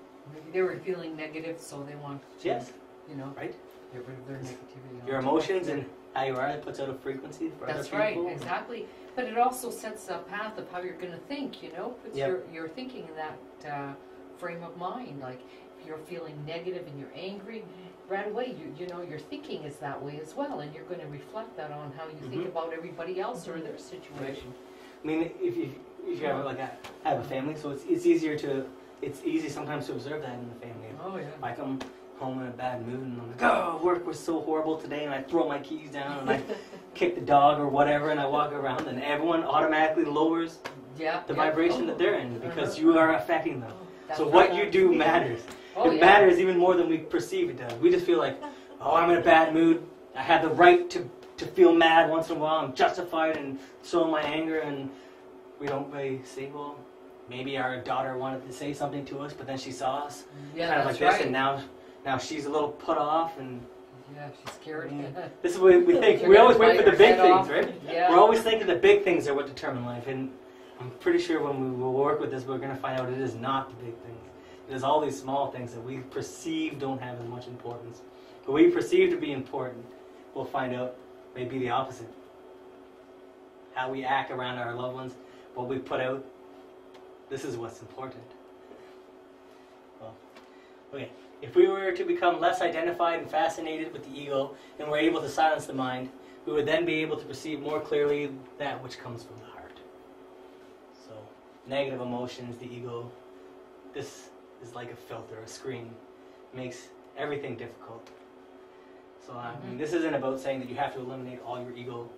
[SPEAKER 2] they were feeling negative, so they want to,
[SPEAKER 1] Yes,
[SPEAKER 2] you know,
[SPEAKER 1] right?
[SPEAKER 2] get rid of their negativity.
[SPEAKER 1] Your emotions and how you are, it puts out a frequency for
[SPEAKER 2] That's
[SPEAKER 1] other
[SPEAKER 2] right,
[SPEAKER 1] people.
[SPEAKER 2] exactly. But it also sets a path of how you're going to think. You know, puts
[SPEAKER 1] Yep.
[SPEAKER 2] your your thinking in that uh, frame of mind. Like if you're feeling negative and you're angry, right away you you know your thinking is that way as well, and you're going to reflect that on how you think
[SPEAKER 1] Mhm.
[SPEAKER 2] about everybody else or their situation.
[SPEAKER 1] I mean, if you if you have like a, have a family, so it's it's easier to it's easy sometimes to observe that in the family.
[SPEAKER 2] Oh yeah.
[SPEAKER 1] I come home in a bad mood and I'm like, oh, work was so horrible today, and I throw my keys down and I kick the dog or whatever, and I walk around, and everyone automatically lowers
[SPEAKER 2] Yeah.
[SPEAKER 1] the
[SPEAKER 2] yeah.
[SPEAKER 1] vibration
[SPEAKER 2] Oh.
[SPEAKER 1] that they're in because
[SPEAKER 2] Uh-huh.
[SPEAKER 1] you are affecting them.
[SPEAKER 2] That's
[SPEAKER 1] So what you do matters.
[SPEAKER 2] Oh,
[SPEAKER 1] it
[SPEAKER 2] yeah.
[SPEAKER 1] matters even more than we perceive it does. We just feel like, oh, I'm in a bad mood. I have the right to, to feel mad once in a while. I'm justified in showing my anger, and we don't really say, well, maybe our daughter wanted to say something to us, but then she saw us
[SPEAKER 2] Yeah,
[SPEAKER 1] kind of like this,
[SPEAKER 2] right.
[SPEAKER 1] and now now she's a little put off, and
[SPEAKER 2] Yeah, she's scared.
[SPEAKER 1] Yeah. this is what we think. We always wait for the big things,
[SPEAKER 2] off.
[SPEAKER 1] right?
[SPEAKER 2] Yeah.
[SPEAKER 1] We're always thinking the big things are what determine life, and I'm pretty sure when we will work with this, we're going to find out it is not the big things. It is all these small things that we perceive don't have as much importance. But we perceive to be important, we'll find out may be the opposite. How we act around our loved ones, what we put out, this is what's important. Well, okay. If we were to become less identified and fascinated with the ego and were able to silence the mind, we would then be able to perceive more clearly that which comes from the heart. So, negative emotions, the ego, this is like a filter, a screen, makes everything difficult. So, I mean, mm-hmm. this isn't about saying that you have to eliminate all your ego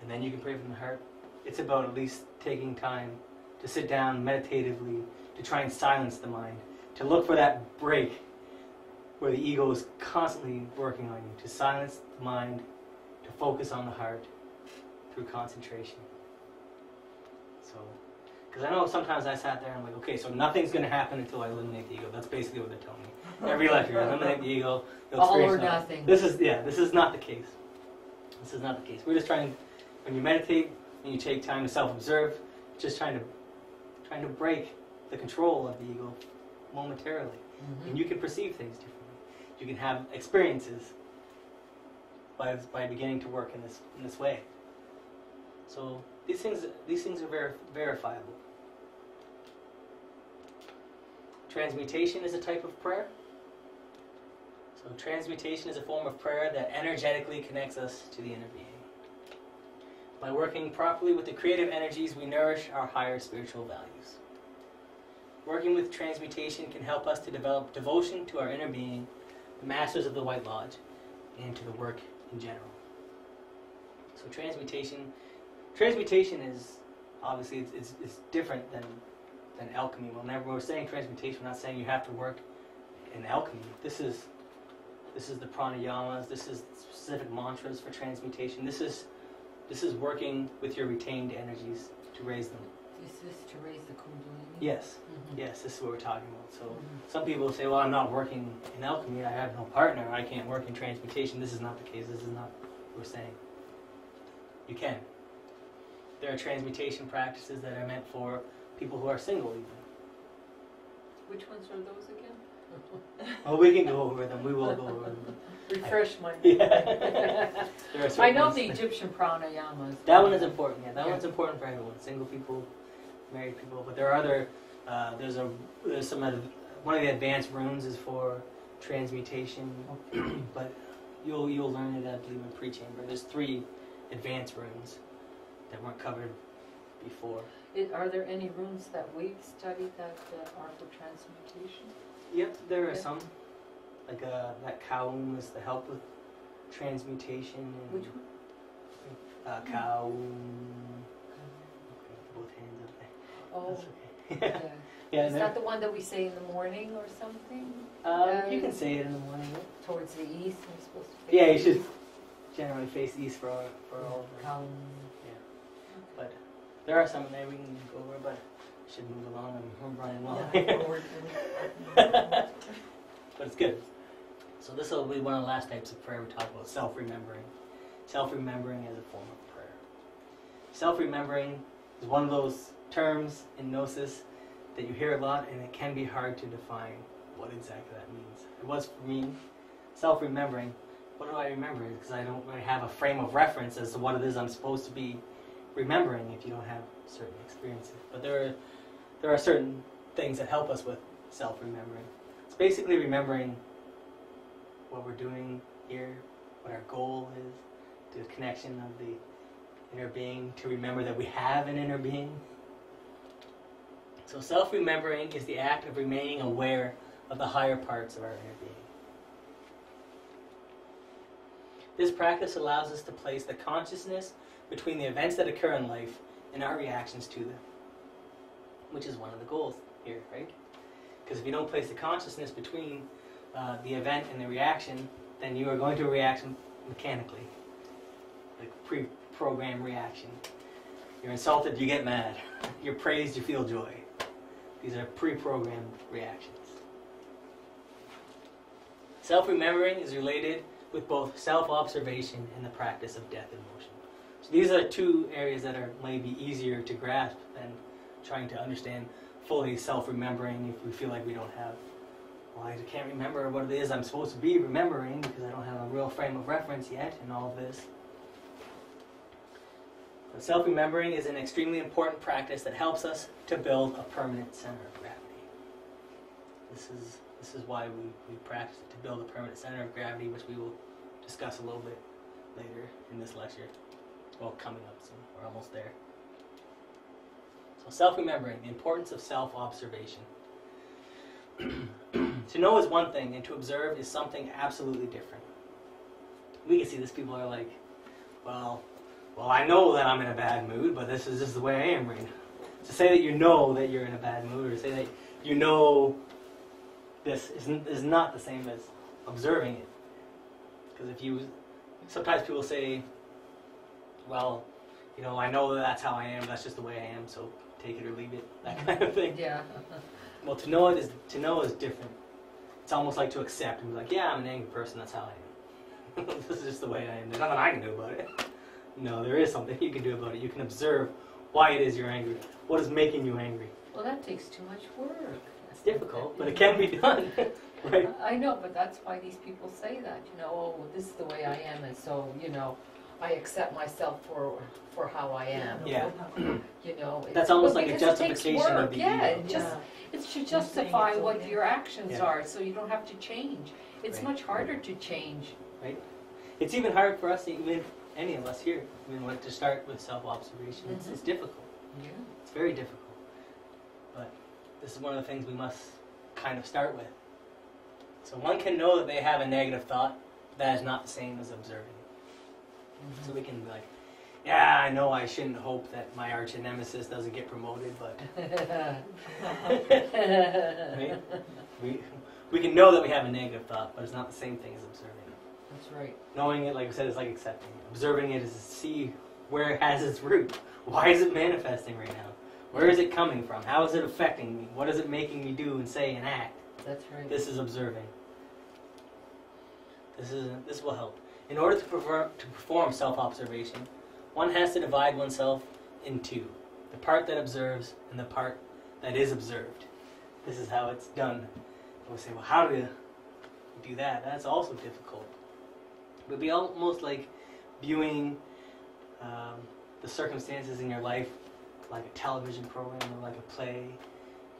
[SPEAKER 1] and then you can pray from the heart. It's about at least taking time to sit down meditatively to try and silence the mind, to look for that break where the ego is constantly working on you, to silence the mind, to focus on the heart through concentration. So, Because I know sometimes I sat there and I'm like, okay, so nothing's going to happen until I eliminate the ego. That's basically what they're telling me. Every lecture, eliminate the ego.
[SPEAKER 2] All or
[SPEAKER 1] experience
[SPEAKER 2] nothing.
[SPEAKER 1] This is yeah. This is not the case. This is not the case. We're just trying. When you meditate and you take time to self-observe, just trying to trying to break the control of the ego momentarily,
[SPEAKER 2] Mhm.
[SPEAKER 1] and you can perceive things differently. You can have experiences by by beginning to work in this in this way. So these things these things are ver- verifiable. Transmutation is a type of prayer. So transmutation is a form of prayer that energetically connects us to the inner being. By working properly with the creative energies, we nourish our higher spiritual values. Working with transmutation can help us to develop devotion to our inner being, the masters of the White Lodge, and to the work in general. So transmutation, transmutation is obviously it's, it's, it's different than than alchemy. Whenever we're saying transmutation, we're not saying you have to work in alchemy. This is this is the pranayamas. This is specific mantras for transmutation. This is this is working with your retained energies to raise them.
[SPEAKER 2] Is this to raise the kundalini?
[SPEAKER 1] Yes,
[SPEAKER 2] Mhm.
[SPEAKER 1] yes, this is what we're talking about. So
[SPEAKER 2] Mhm.
[SPEAKER 1] some people say, "Well, I'm not working in alchemy. I have no partner. I can't work in transmutation." This is not the case. This is not what we're saying. You can. There are transmutation practices that are meant for people who are single, even.
[SPEAKER 2] Which ones are those again?
[SPEAKER 1] Oh, we can go over them. We will go over them.
[SPEAKER 2] Refresh my.
[SPEAKER 1] Yeah. There are
[SPEAKER 2] I
[SPEAKER 1] certain
[SPEAKER 2] know
[SPEAKER 1] ones-
[SPEAKER 2] the Egyptian pranayamas.
[SPEAKER 1] That one is important. Yeah, that
[SPEAKER 2] Yeah.
[SPEAKER 1] one's important for everyone. Single people, married people. But there are other. Uh, there's a. There's some. Of, the- one of the advanced runes is for transmutation, but you'll you'll learn it, I believe, in pre-chamber. There's three advanced runes that weren't covered before.
[SPEAKER 2] It- Are there any runes that we've studied that uh, are for transmutation?
[SPEAKER 1] Yep, there are
[SPEAKER 2] Yeah.
[SPEAKER 1] some. Like uh, that Kaum is to help with transmutation. And,
[SPEAKER 2] Which one?
[SPEAKER 1] Uh, Kaum. Both hands up there.
[SPEAKER 2] Oh,
[SPEAKER 1] That's okay.
[SPEAKER 2] yeah.
[SPEAKER 1] yeah,
[SPEAKER 2] Is that the one that we say in the morning or something?
[SPEAKER 1] Um, you can say it in the morning.
[SPEAKER 2] Towards the east, I'm supposed to. face
[SPEAKER 1] Yeah, you
[SPEAKER 2] east?
[SPEAKER 1] should generally face east for all, for all of them.
[SPEAKER 2] Kaum.
[SPEAKER 1] But there are some in there we can go over, but should move along. I'm, I'm running
[SPEAKER 4] forward.
[SPEAKER 1] but it's good. So this will be one of the last types of prayer we talk about: self-remembering. Self-remembering as a form of prayer. Self-remembering is one of those terms in gnosis that you hear a lot, and it can be hard to define what exactly that means. It was for me. Self-remembering. What do I remember? Because I don't really have a frame of reference as to what it is I'm supposed to be remembering if you don't have certain experiences. But there are there are certain things that help us with self-remembering. It's basically remembering what we're doing here, what our goal is, the connection of the inner being, to remember that we have an inner being. So self-remembering is the act of remaining aware of the higher parts of our inner being. This practice allows us to place the consciousness between the events that occur in life and our reactions to them, which is one of the goals here, right? Because if you don't place the consciousness between uh, the event and the reaction, then you are going to react mechanically, like pre-programmed reaction. You're insulted, you get mad. You're praised, you feel joy. These are pre-programmed reactions. Self-remembering is related with both self-observation and the practice of death in motion. So these are two areas that are maybe easier to grasp than trying to understand fully self-remembering if we feel like we don't have well I can't remember what it is I'm supposed to be remembering because I don't have a real frame of reference yet in all of this. But self-remembering is an extremely important practice that helps us to build a permanent center of gravity. This is this is why we, we practice it, to build a permanent center of gravity, which we will discuss a little bit later in this lecture. Well, coming up soon. We're almost there. So, self remembering, the importance of self observation. to know is one thing, and to observe is something absolutely different. We can see this, people are like, well, well, I know that I'm in a bad mood, but this is just the way I am right now. To say that you know that you're in a bad mood, or say that you know this is, is not the same as observing it. Because if you, sometimes people say, well, you know, I know that that's how I am, that's just the way I am, so take it or leave it, that kind of thing.
[SPEAKER 2] Yeah.
[SPEAKER 1] Well, to know it is to know is different. It's almost like to accept and be like, yeah, I'm an angry person. That's how I am. this is just the way I am. There's nothing I can do about it. No, there is something you can do about it. You can observe why it is you're angry. What is making you angry?
[SPEAKER 2] Well, that takes too much work.
[SPEAKER 1] It's difficult, but it can be done, right?
[SPEAKER 2] I know, but that's why these people say that, you know, oh, this is the way I am, and so, you know, I accept myself for, for how I am,
[SPEAKER 1] Yeah.
[SPEAKER 2] you know.
[SPEAKER 1] That's
[SPEAKER 2] it's-
[SPEAKER 1] almost
[SPEAKER 2] well,
[SPEAKER 1] like a
[SPEAKER 2] because it takes
[SPEAKER 1] justification of
[SPEAKER 2] work,
[SPEAKER 1] the
[SPEAKER 2] Yeah,
[SPEAKER 1] ego.
[SPEAKER 2] it just,
[SPEAKER 4] Yeah.
[SPEAKER 2] it's to justify
[SPEAKER 4] it's
[SPEAKER 2] what
[SPEAKER 4] okay.
[SPEAKER 2] your actions
[SPEAKER 1] Yeah.
[SPEAKER 2] are, so you don't have to change. It's
[SPEAKER 1] Right.
[SPEAKER 2] much harder to change. Right.
[SPEAKER 1] It's even hard for us, even any of us here, I mean, like to start with self-observation. It's,
[SPEAKER 2] Mhm.
[SPEAKER 1] it's difficult.
[SPEAKER 2] Yeah.
[SPEAKER 1] It's very difficult. But this is one of the things we must kind of start with. So one can know that they have a negative thought. That is not the same as observing. So we can be like, yeah, I know I shouldn't hope that my arch nemesis doesn't get promoted, but right? we we can know that we have a negative thought, but it's not the same thing as observing it.
[SPEAKER 2] That's right.
[SPEAKER 1] Knowing it, like I said, is like accepting it. Observing it is to see where it has its root. Why is it manifesting right now? Where is it coming from? How is it affecting me? What is it making me do and say and act?
[SPEAKER 2] That's right.
[SPEAKER 1] This is observing. This is this will help. In order to perform to perform self-observation, one has to divide oneself in two: the part that observes and the part that is observed. This is how it's done. We say, well, how do you do that? That's also difficult. It would be almost like viewing um, the circumstances in your life like a television program or like a play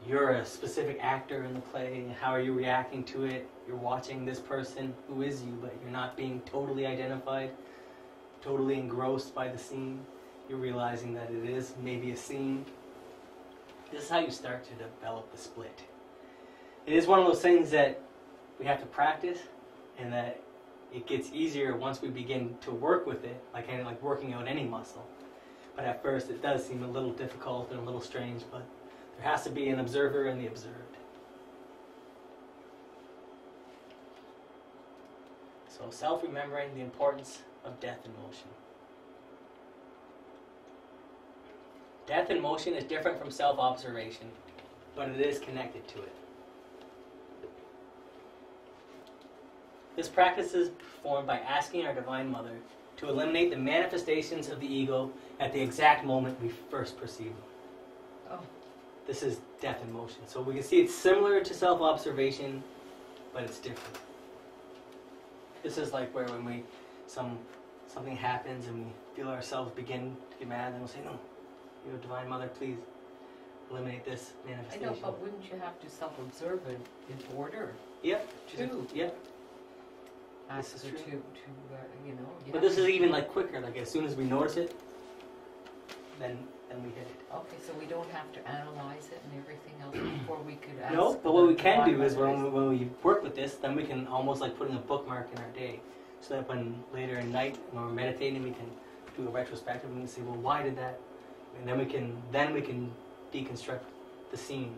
[SPEAKER 1] you're a specific actor in the play how are you reacting to it? You're watching this person who is you but you're not being totally identified totally engrossed by the scene. You're realizing that it is maybe a scene. This is how you start to develop the split. It is one of those things that we have to practice and that it gets easier once we begin to work with it like like working out any muscle. But at first it does seem a little difficult and a little strange but there has to be an observer and the observed. So, self remembering the importance of death in motion. Death in motion is different from self observation, but it is connected to it. This practice is performed by asking our Divine Mother to eliminate the manifestations of the ego at the exact moment we first perceive them.
[SPEAKER 2] Oh.
[SPEAKER 1] This is death in motion. So we can see it's similar to self observation, but it's different. This is like where when we some something happens and we feel ourselves begin to get mad, then we'll say, No, you know, Divine Mother, please eliminate this manifestation.
[SPEAKER 2] I know, but wouldn't you have to self-observe it in order
[SPEAKER 1] Yep.
[SPEAKER 2] too?
[SPEAKER 1] Yep. This is
[SPEAKER 2] to,
[SPEAKER 1] true.
[SPEAKER 2] to, uh, you know. you
[SPEAKER 1] But this
[SPEAKER 2] to-
[SPEAKER 1] is even like quicker, like as soon as we notice it, then then we hit it.
[SPEAKER 2] Okay, so we don't have to analyze it and everything else before we could ask.
[SPEAKER 1] No, but what we can do is when we, when we work with this, then we can almost like putting a bookmark in our day, so that when later in night when we're meditating, we can do a retrospective and we say, well, why did that? And then we can then we can deconstruct the scene.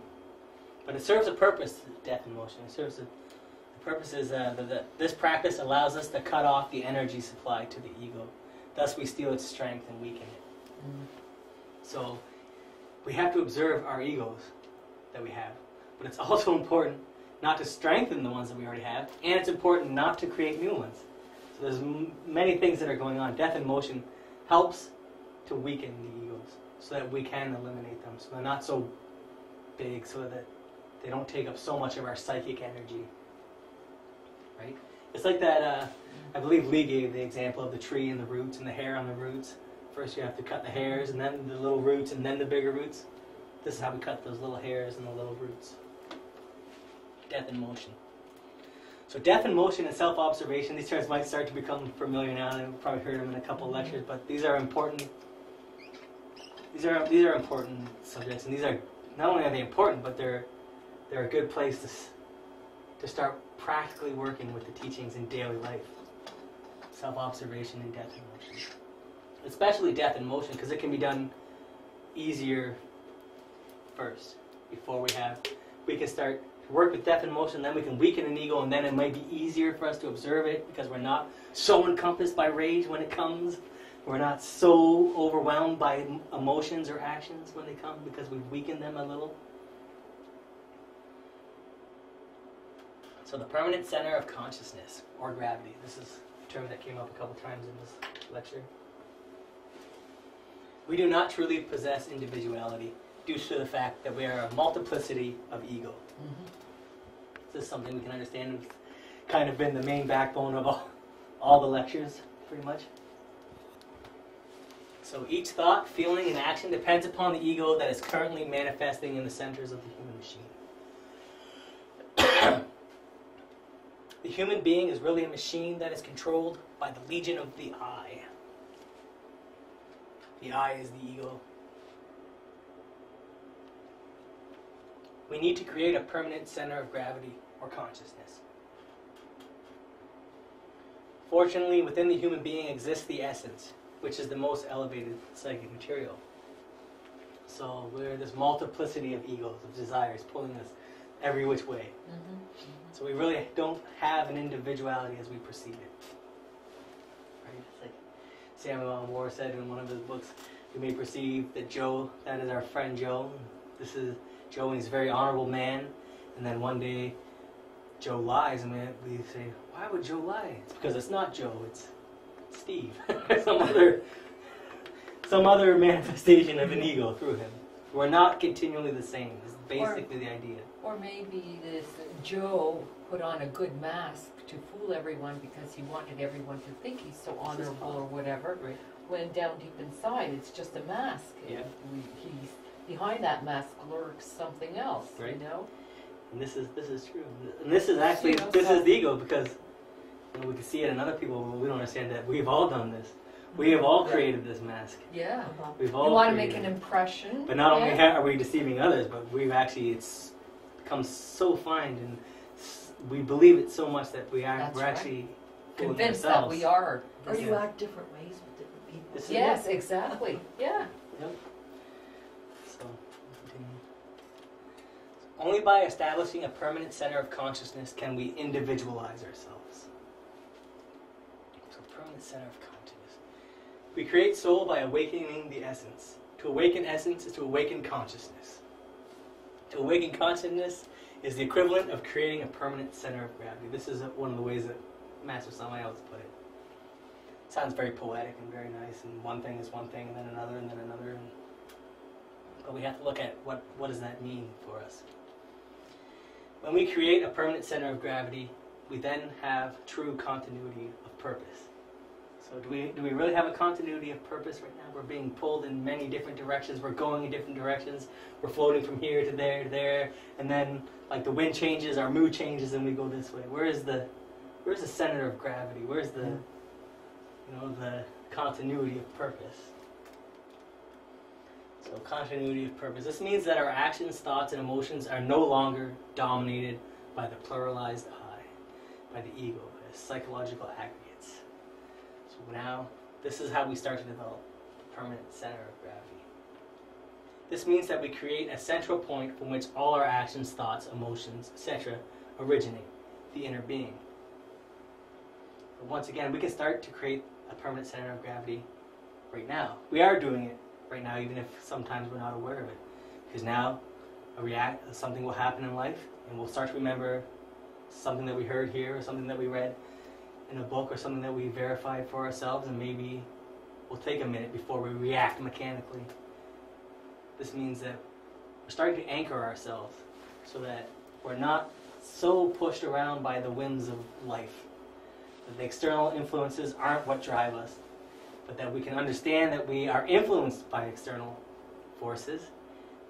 [SPEAKER 1] But it serves a purpose. Death in motion. It serves a, the purpose is uh, that that this practice allows us to cut off the energy supply to the ego. Thus, we steal its strength and weaken it.
[SPEAKER 2] Mm.
[SPEAKER 1] So we have to observe our egos that we have. But it's also important not to strengthen the ones that we already have, and it's important not to create new ones. So there's many things that are going on. Death in motion helps to weaken the egos so that we can eliminate them. So they're not so big, so that they don't take up so much of our psychic energy. Right? It's like that. Uh, I believe Lee gave the example of the tree and the roots and the hair on the roots. First, you have to cut the hairs, and then the little roots, and then the bigger roots. This is how we cut those little hairs and the little roots. Death in motion. So, death in motion and self observation, these terms might start to become familiar now. You've probably heard them in a couple mm-hmm. lectures, but these are important. These are, these are important subjects, and these are not only are they important, but they're, they're a good place to, to start practically working with the teachings in daily life self observation and death in motion. Especially death in motion, because it can be done easier first before we have. We can start work with death in motion, then we can weaken an ego, and then it might be easier for us to observe it because we're not so encompassed by rage when it comes. we're not so overwhelmed by emotions or actions when they come because we've weakened them a little. So the permanent center of consciousness or gravity. This is a term that came up a couple times in this lecture. We do not truly possess individuality due to the fact that we are a multiplicity of ego. Mm-hmm. This is something we can understand. It's kind of been the main backbone of all, all the lectures, pretty much. So each thought, feeling, and action depends upon the ego that is currently manifesting in the centers of the human machine. the human being is really a machine that is controlled by the legion of the I. The I is the ego. We need to create a permanent center of gravity or consciousness. Fortunately, within the human being exists the essence, which is the most elevated psychic material. So we're this multiplicity of egos, of desires, pulling us every which way. Mm-hmm. Mm-hmm. So we really don't have an individuality as we perceive it. Right? It's like Samael Aun Weor said in one of his books, you may perceive that Joe, that is our friend Joe. This is Joe, and he's a very honorable man. And then one day, Joe lies, and we say, why would Joe lie? It's because it's not Joe, it's Steve. some other some other manifestation of an ego through him. We're not continually the same. Is basically the idea.
[SPEAKER 2] Or maybe this Joe put on a good mask to fool everyone because he wanted everyone to think he's so honorable or whatever.
[SPEAKER 1] Right.
[SPEAKER 2] When down deep inside, it's just a mask.
[SPEAKER 1] Yeah.
[SPEAKER 2] We- He's, behind that mask lurks something else, you
[SPEAKER 1] Right.
[SPEAKER 2] know?
[SPEAKER 1] And this is this is true. And this is actually
[SPEAKER 2] You know,
[SPEAKER 1] this
[SPEAKER 2] so-
[SPEAKER 1] is the ego because you know, we can see it in other people. But we don't understand that we've all done this. We have all created this mask.
[SPEAKER 2] Yeah.
[SPEAKER 1] We've all
[SPEAKER 2] You want to make an impression.
[SPEAKER 1] But not only
[SPEAKER 2] yeah.
[SPEAKER 1] ha- are we deceiving others, but we've actually it's become so fine and we believe it so much that we are
[SPEAKER 2] That's
[SPEAKER 1] we're
[SPEAKER 2] right.
[SPEAKER 1] actually fooling
[SPEAKER 2] convinced that
[SPEAKER 1] ourselves.
[SPEAKER 2] we are.
[SPEAKER 4] Or you act different ways with different people.
[SPEAKER 1] This is
[SPEAKER 2] Yes, exactly. Yeah. Yep.
[SPEAKER 1] So, continue. only by establishing a permanent center of consciousness can we individualize ourselves. So, permanent center of consciousness. We create soul by awakening the essence. To awaken essence is to awaken consciousness. To awaken consciousness is the equivalent of creating a permanent center of gravity. This is one of the ways that Master Samael put it. Sounds very poetic and very nice, and one thing is one thing, and then another, and then another, and but we have to look at what, what does that mean for us. When we create a permanent center of gravity, we then have true continuity of purpose. So do we, do we really have a continuity of purpose right now? We're being pulled in many different directions. We're going in different directions. We're floating from here to there to there. And then like the wind changes, our mood changes, and we go this way. Where is the, where's the center of gravity? Where's the, hmm. you know, the continuity of purpose? So continuity of purpose. This means that our actions, thoughts, and emotions are no longer dominated by the pluralized I, by the ego, as psychological aggregates. So now, this is how we start to develop the permanent center of gravity. This means that we create a central point from which all our actions, thoughts, emotions, etc. originate, the inner being. But once again, we can start to create a permanent center of gravity right now. We are doing it right now, even if sometimes we're not aware of it. Because now a react something will happen in life, and we'll start to remember something that we heard here, or something that we read in a book, or something that we verified for ourselves, and maybe we'll take a minute before we react mechanically. This means that we're starting to anchor ourselves so that we're not so pushed around by the winds of life. That the external influences aren't what drive us, but that we can understand that we are influenced by external forces.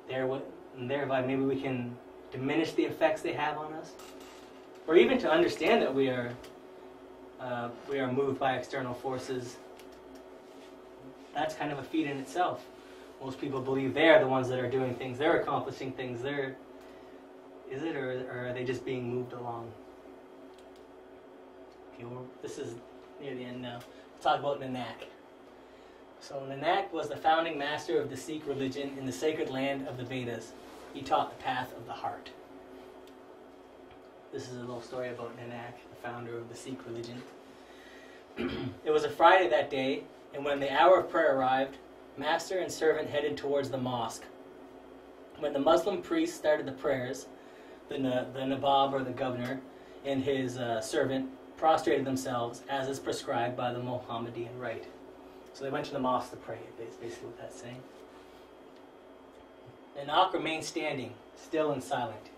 [SPEAKER 1] There, thereby, maybe we can diminish the effects they have on us, or even to understand that we are uh, we are moved by external forces. That's kind of a feat in itself. Most people believe they are the ones that are doing things, they're accomplishing things. They're is it, or, or are they just being moved along? Okay, well, this is near the end now. Talk about Nanak. So Nanak was the founding master of the Sikh religion in the sacred land of the Vedas. He taught the path of the heart. This is a little story about Nanak, the founder of the Sikh religion. it was a Friday that day, And when the hour of prayer arrived, master and servant headed towards the mosque. When the Muslim priest started the prayers, the, the Nabob or the governor and his uh, servant prostrated themselves as is prescribed by the Mohammedan rite. So they went to the mosque to pray, is basically what that's saying. Nanak remained standing, still and silent.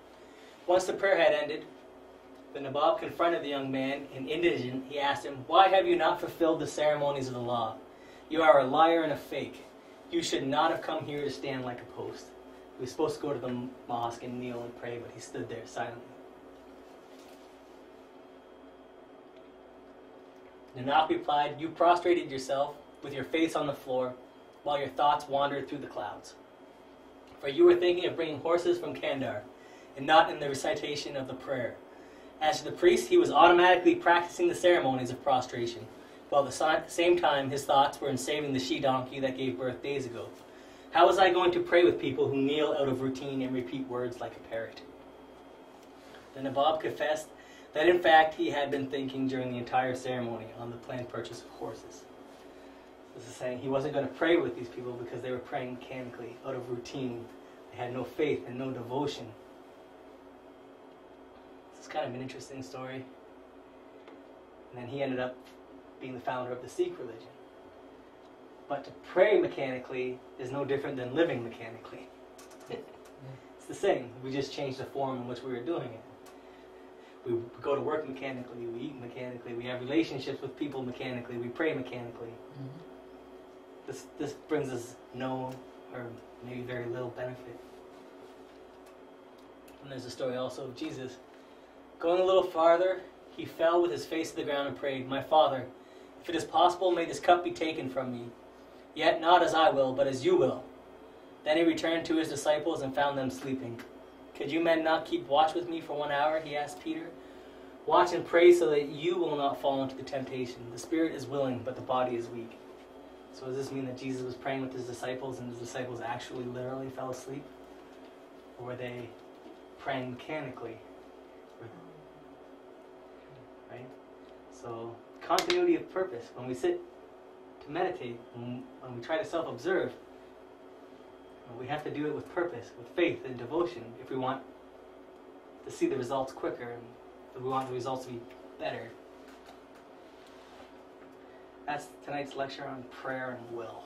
[SPEAKER 1] Once the prayer had ended, the Nabob confronted the young man, and indigent, he asked him, Why have you not fulfilled the ceremonies of the law? You are a liar and a fake. You should not have come here to stand like a post. He was supposed to go to the mosque and kneel and pray, but he stood there silently. Nanak replied, You prostrated yourself with your face on the floor while your thoughts wandered through the clouds. For you were thinking of bringing horses from Kandahar and not in the recitation of the prayer. As to the priest, he was automatically practicing the ceremonies of prostration, while at the same time his thoughts were in saving the she donkey that gave birth days ago. How was I going to pray with people who kneel out of routine and repeat words like a parrot? The Nabob confessed that in fact he had been thinking during the entire ceremony on the planned purchase of horses. This is saying he wasn't going to pray with these people because they were praying mechanically, out of routine. They had no faith and no devotion. Is kind of an interesting story. And then he ended up being the founder of the Sikh religion. But to pray mechanically is no different than living mechanically. it's the same. We just changed the form in which we were doing it. We go to work mechanically, we eat mechanically, we have relationships with people mechanically, we pray mechanically. Mm-hmm. This, this brings us no or maybe very little benefit. And there's a story also of Jesus. Going a little farther, he fell with his face to the ground and prayed, My Father, if it is possible, may this cup be taken from me. Yet not as I will, but as you will. Then he returned to his disciples and found them sleeping. Could you men not keep watch with me for one hour? He asked Peter. Watch and pray so that you will not fall into the temptation. The spirit is willing, but the body is weak. So does this mean that Jesus was praying with his disciples and his disciples actually literally fell asleep? Or were they praying mechanically? Right? So, continuity of purpose. When we sit to meditate, when, we try to self observe, we have to do it with purpose, with faith and devotion if we want to see the results quicker and if we want the results to be better. That's tonight's lecture on prayer and will.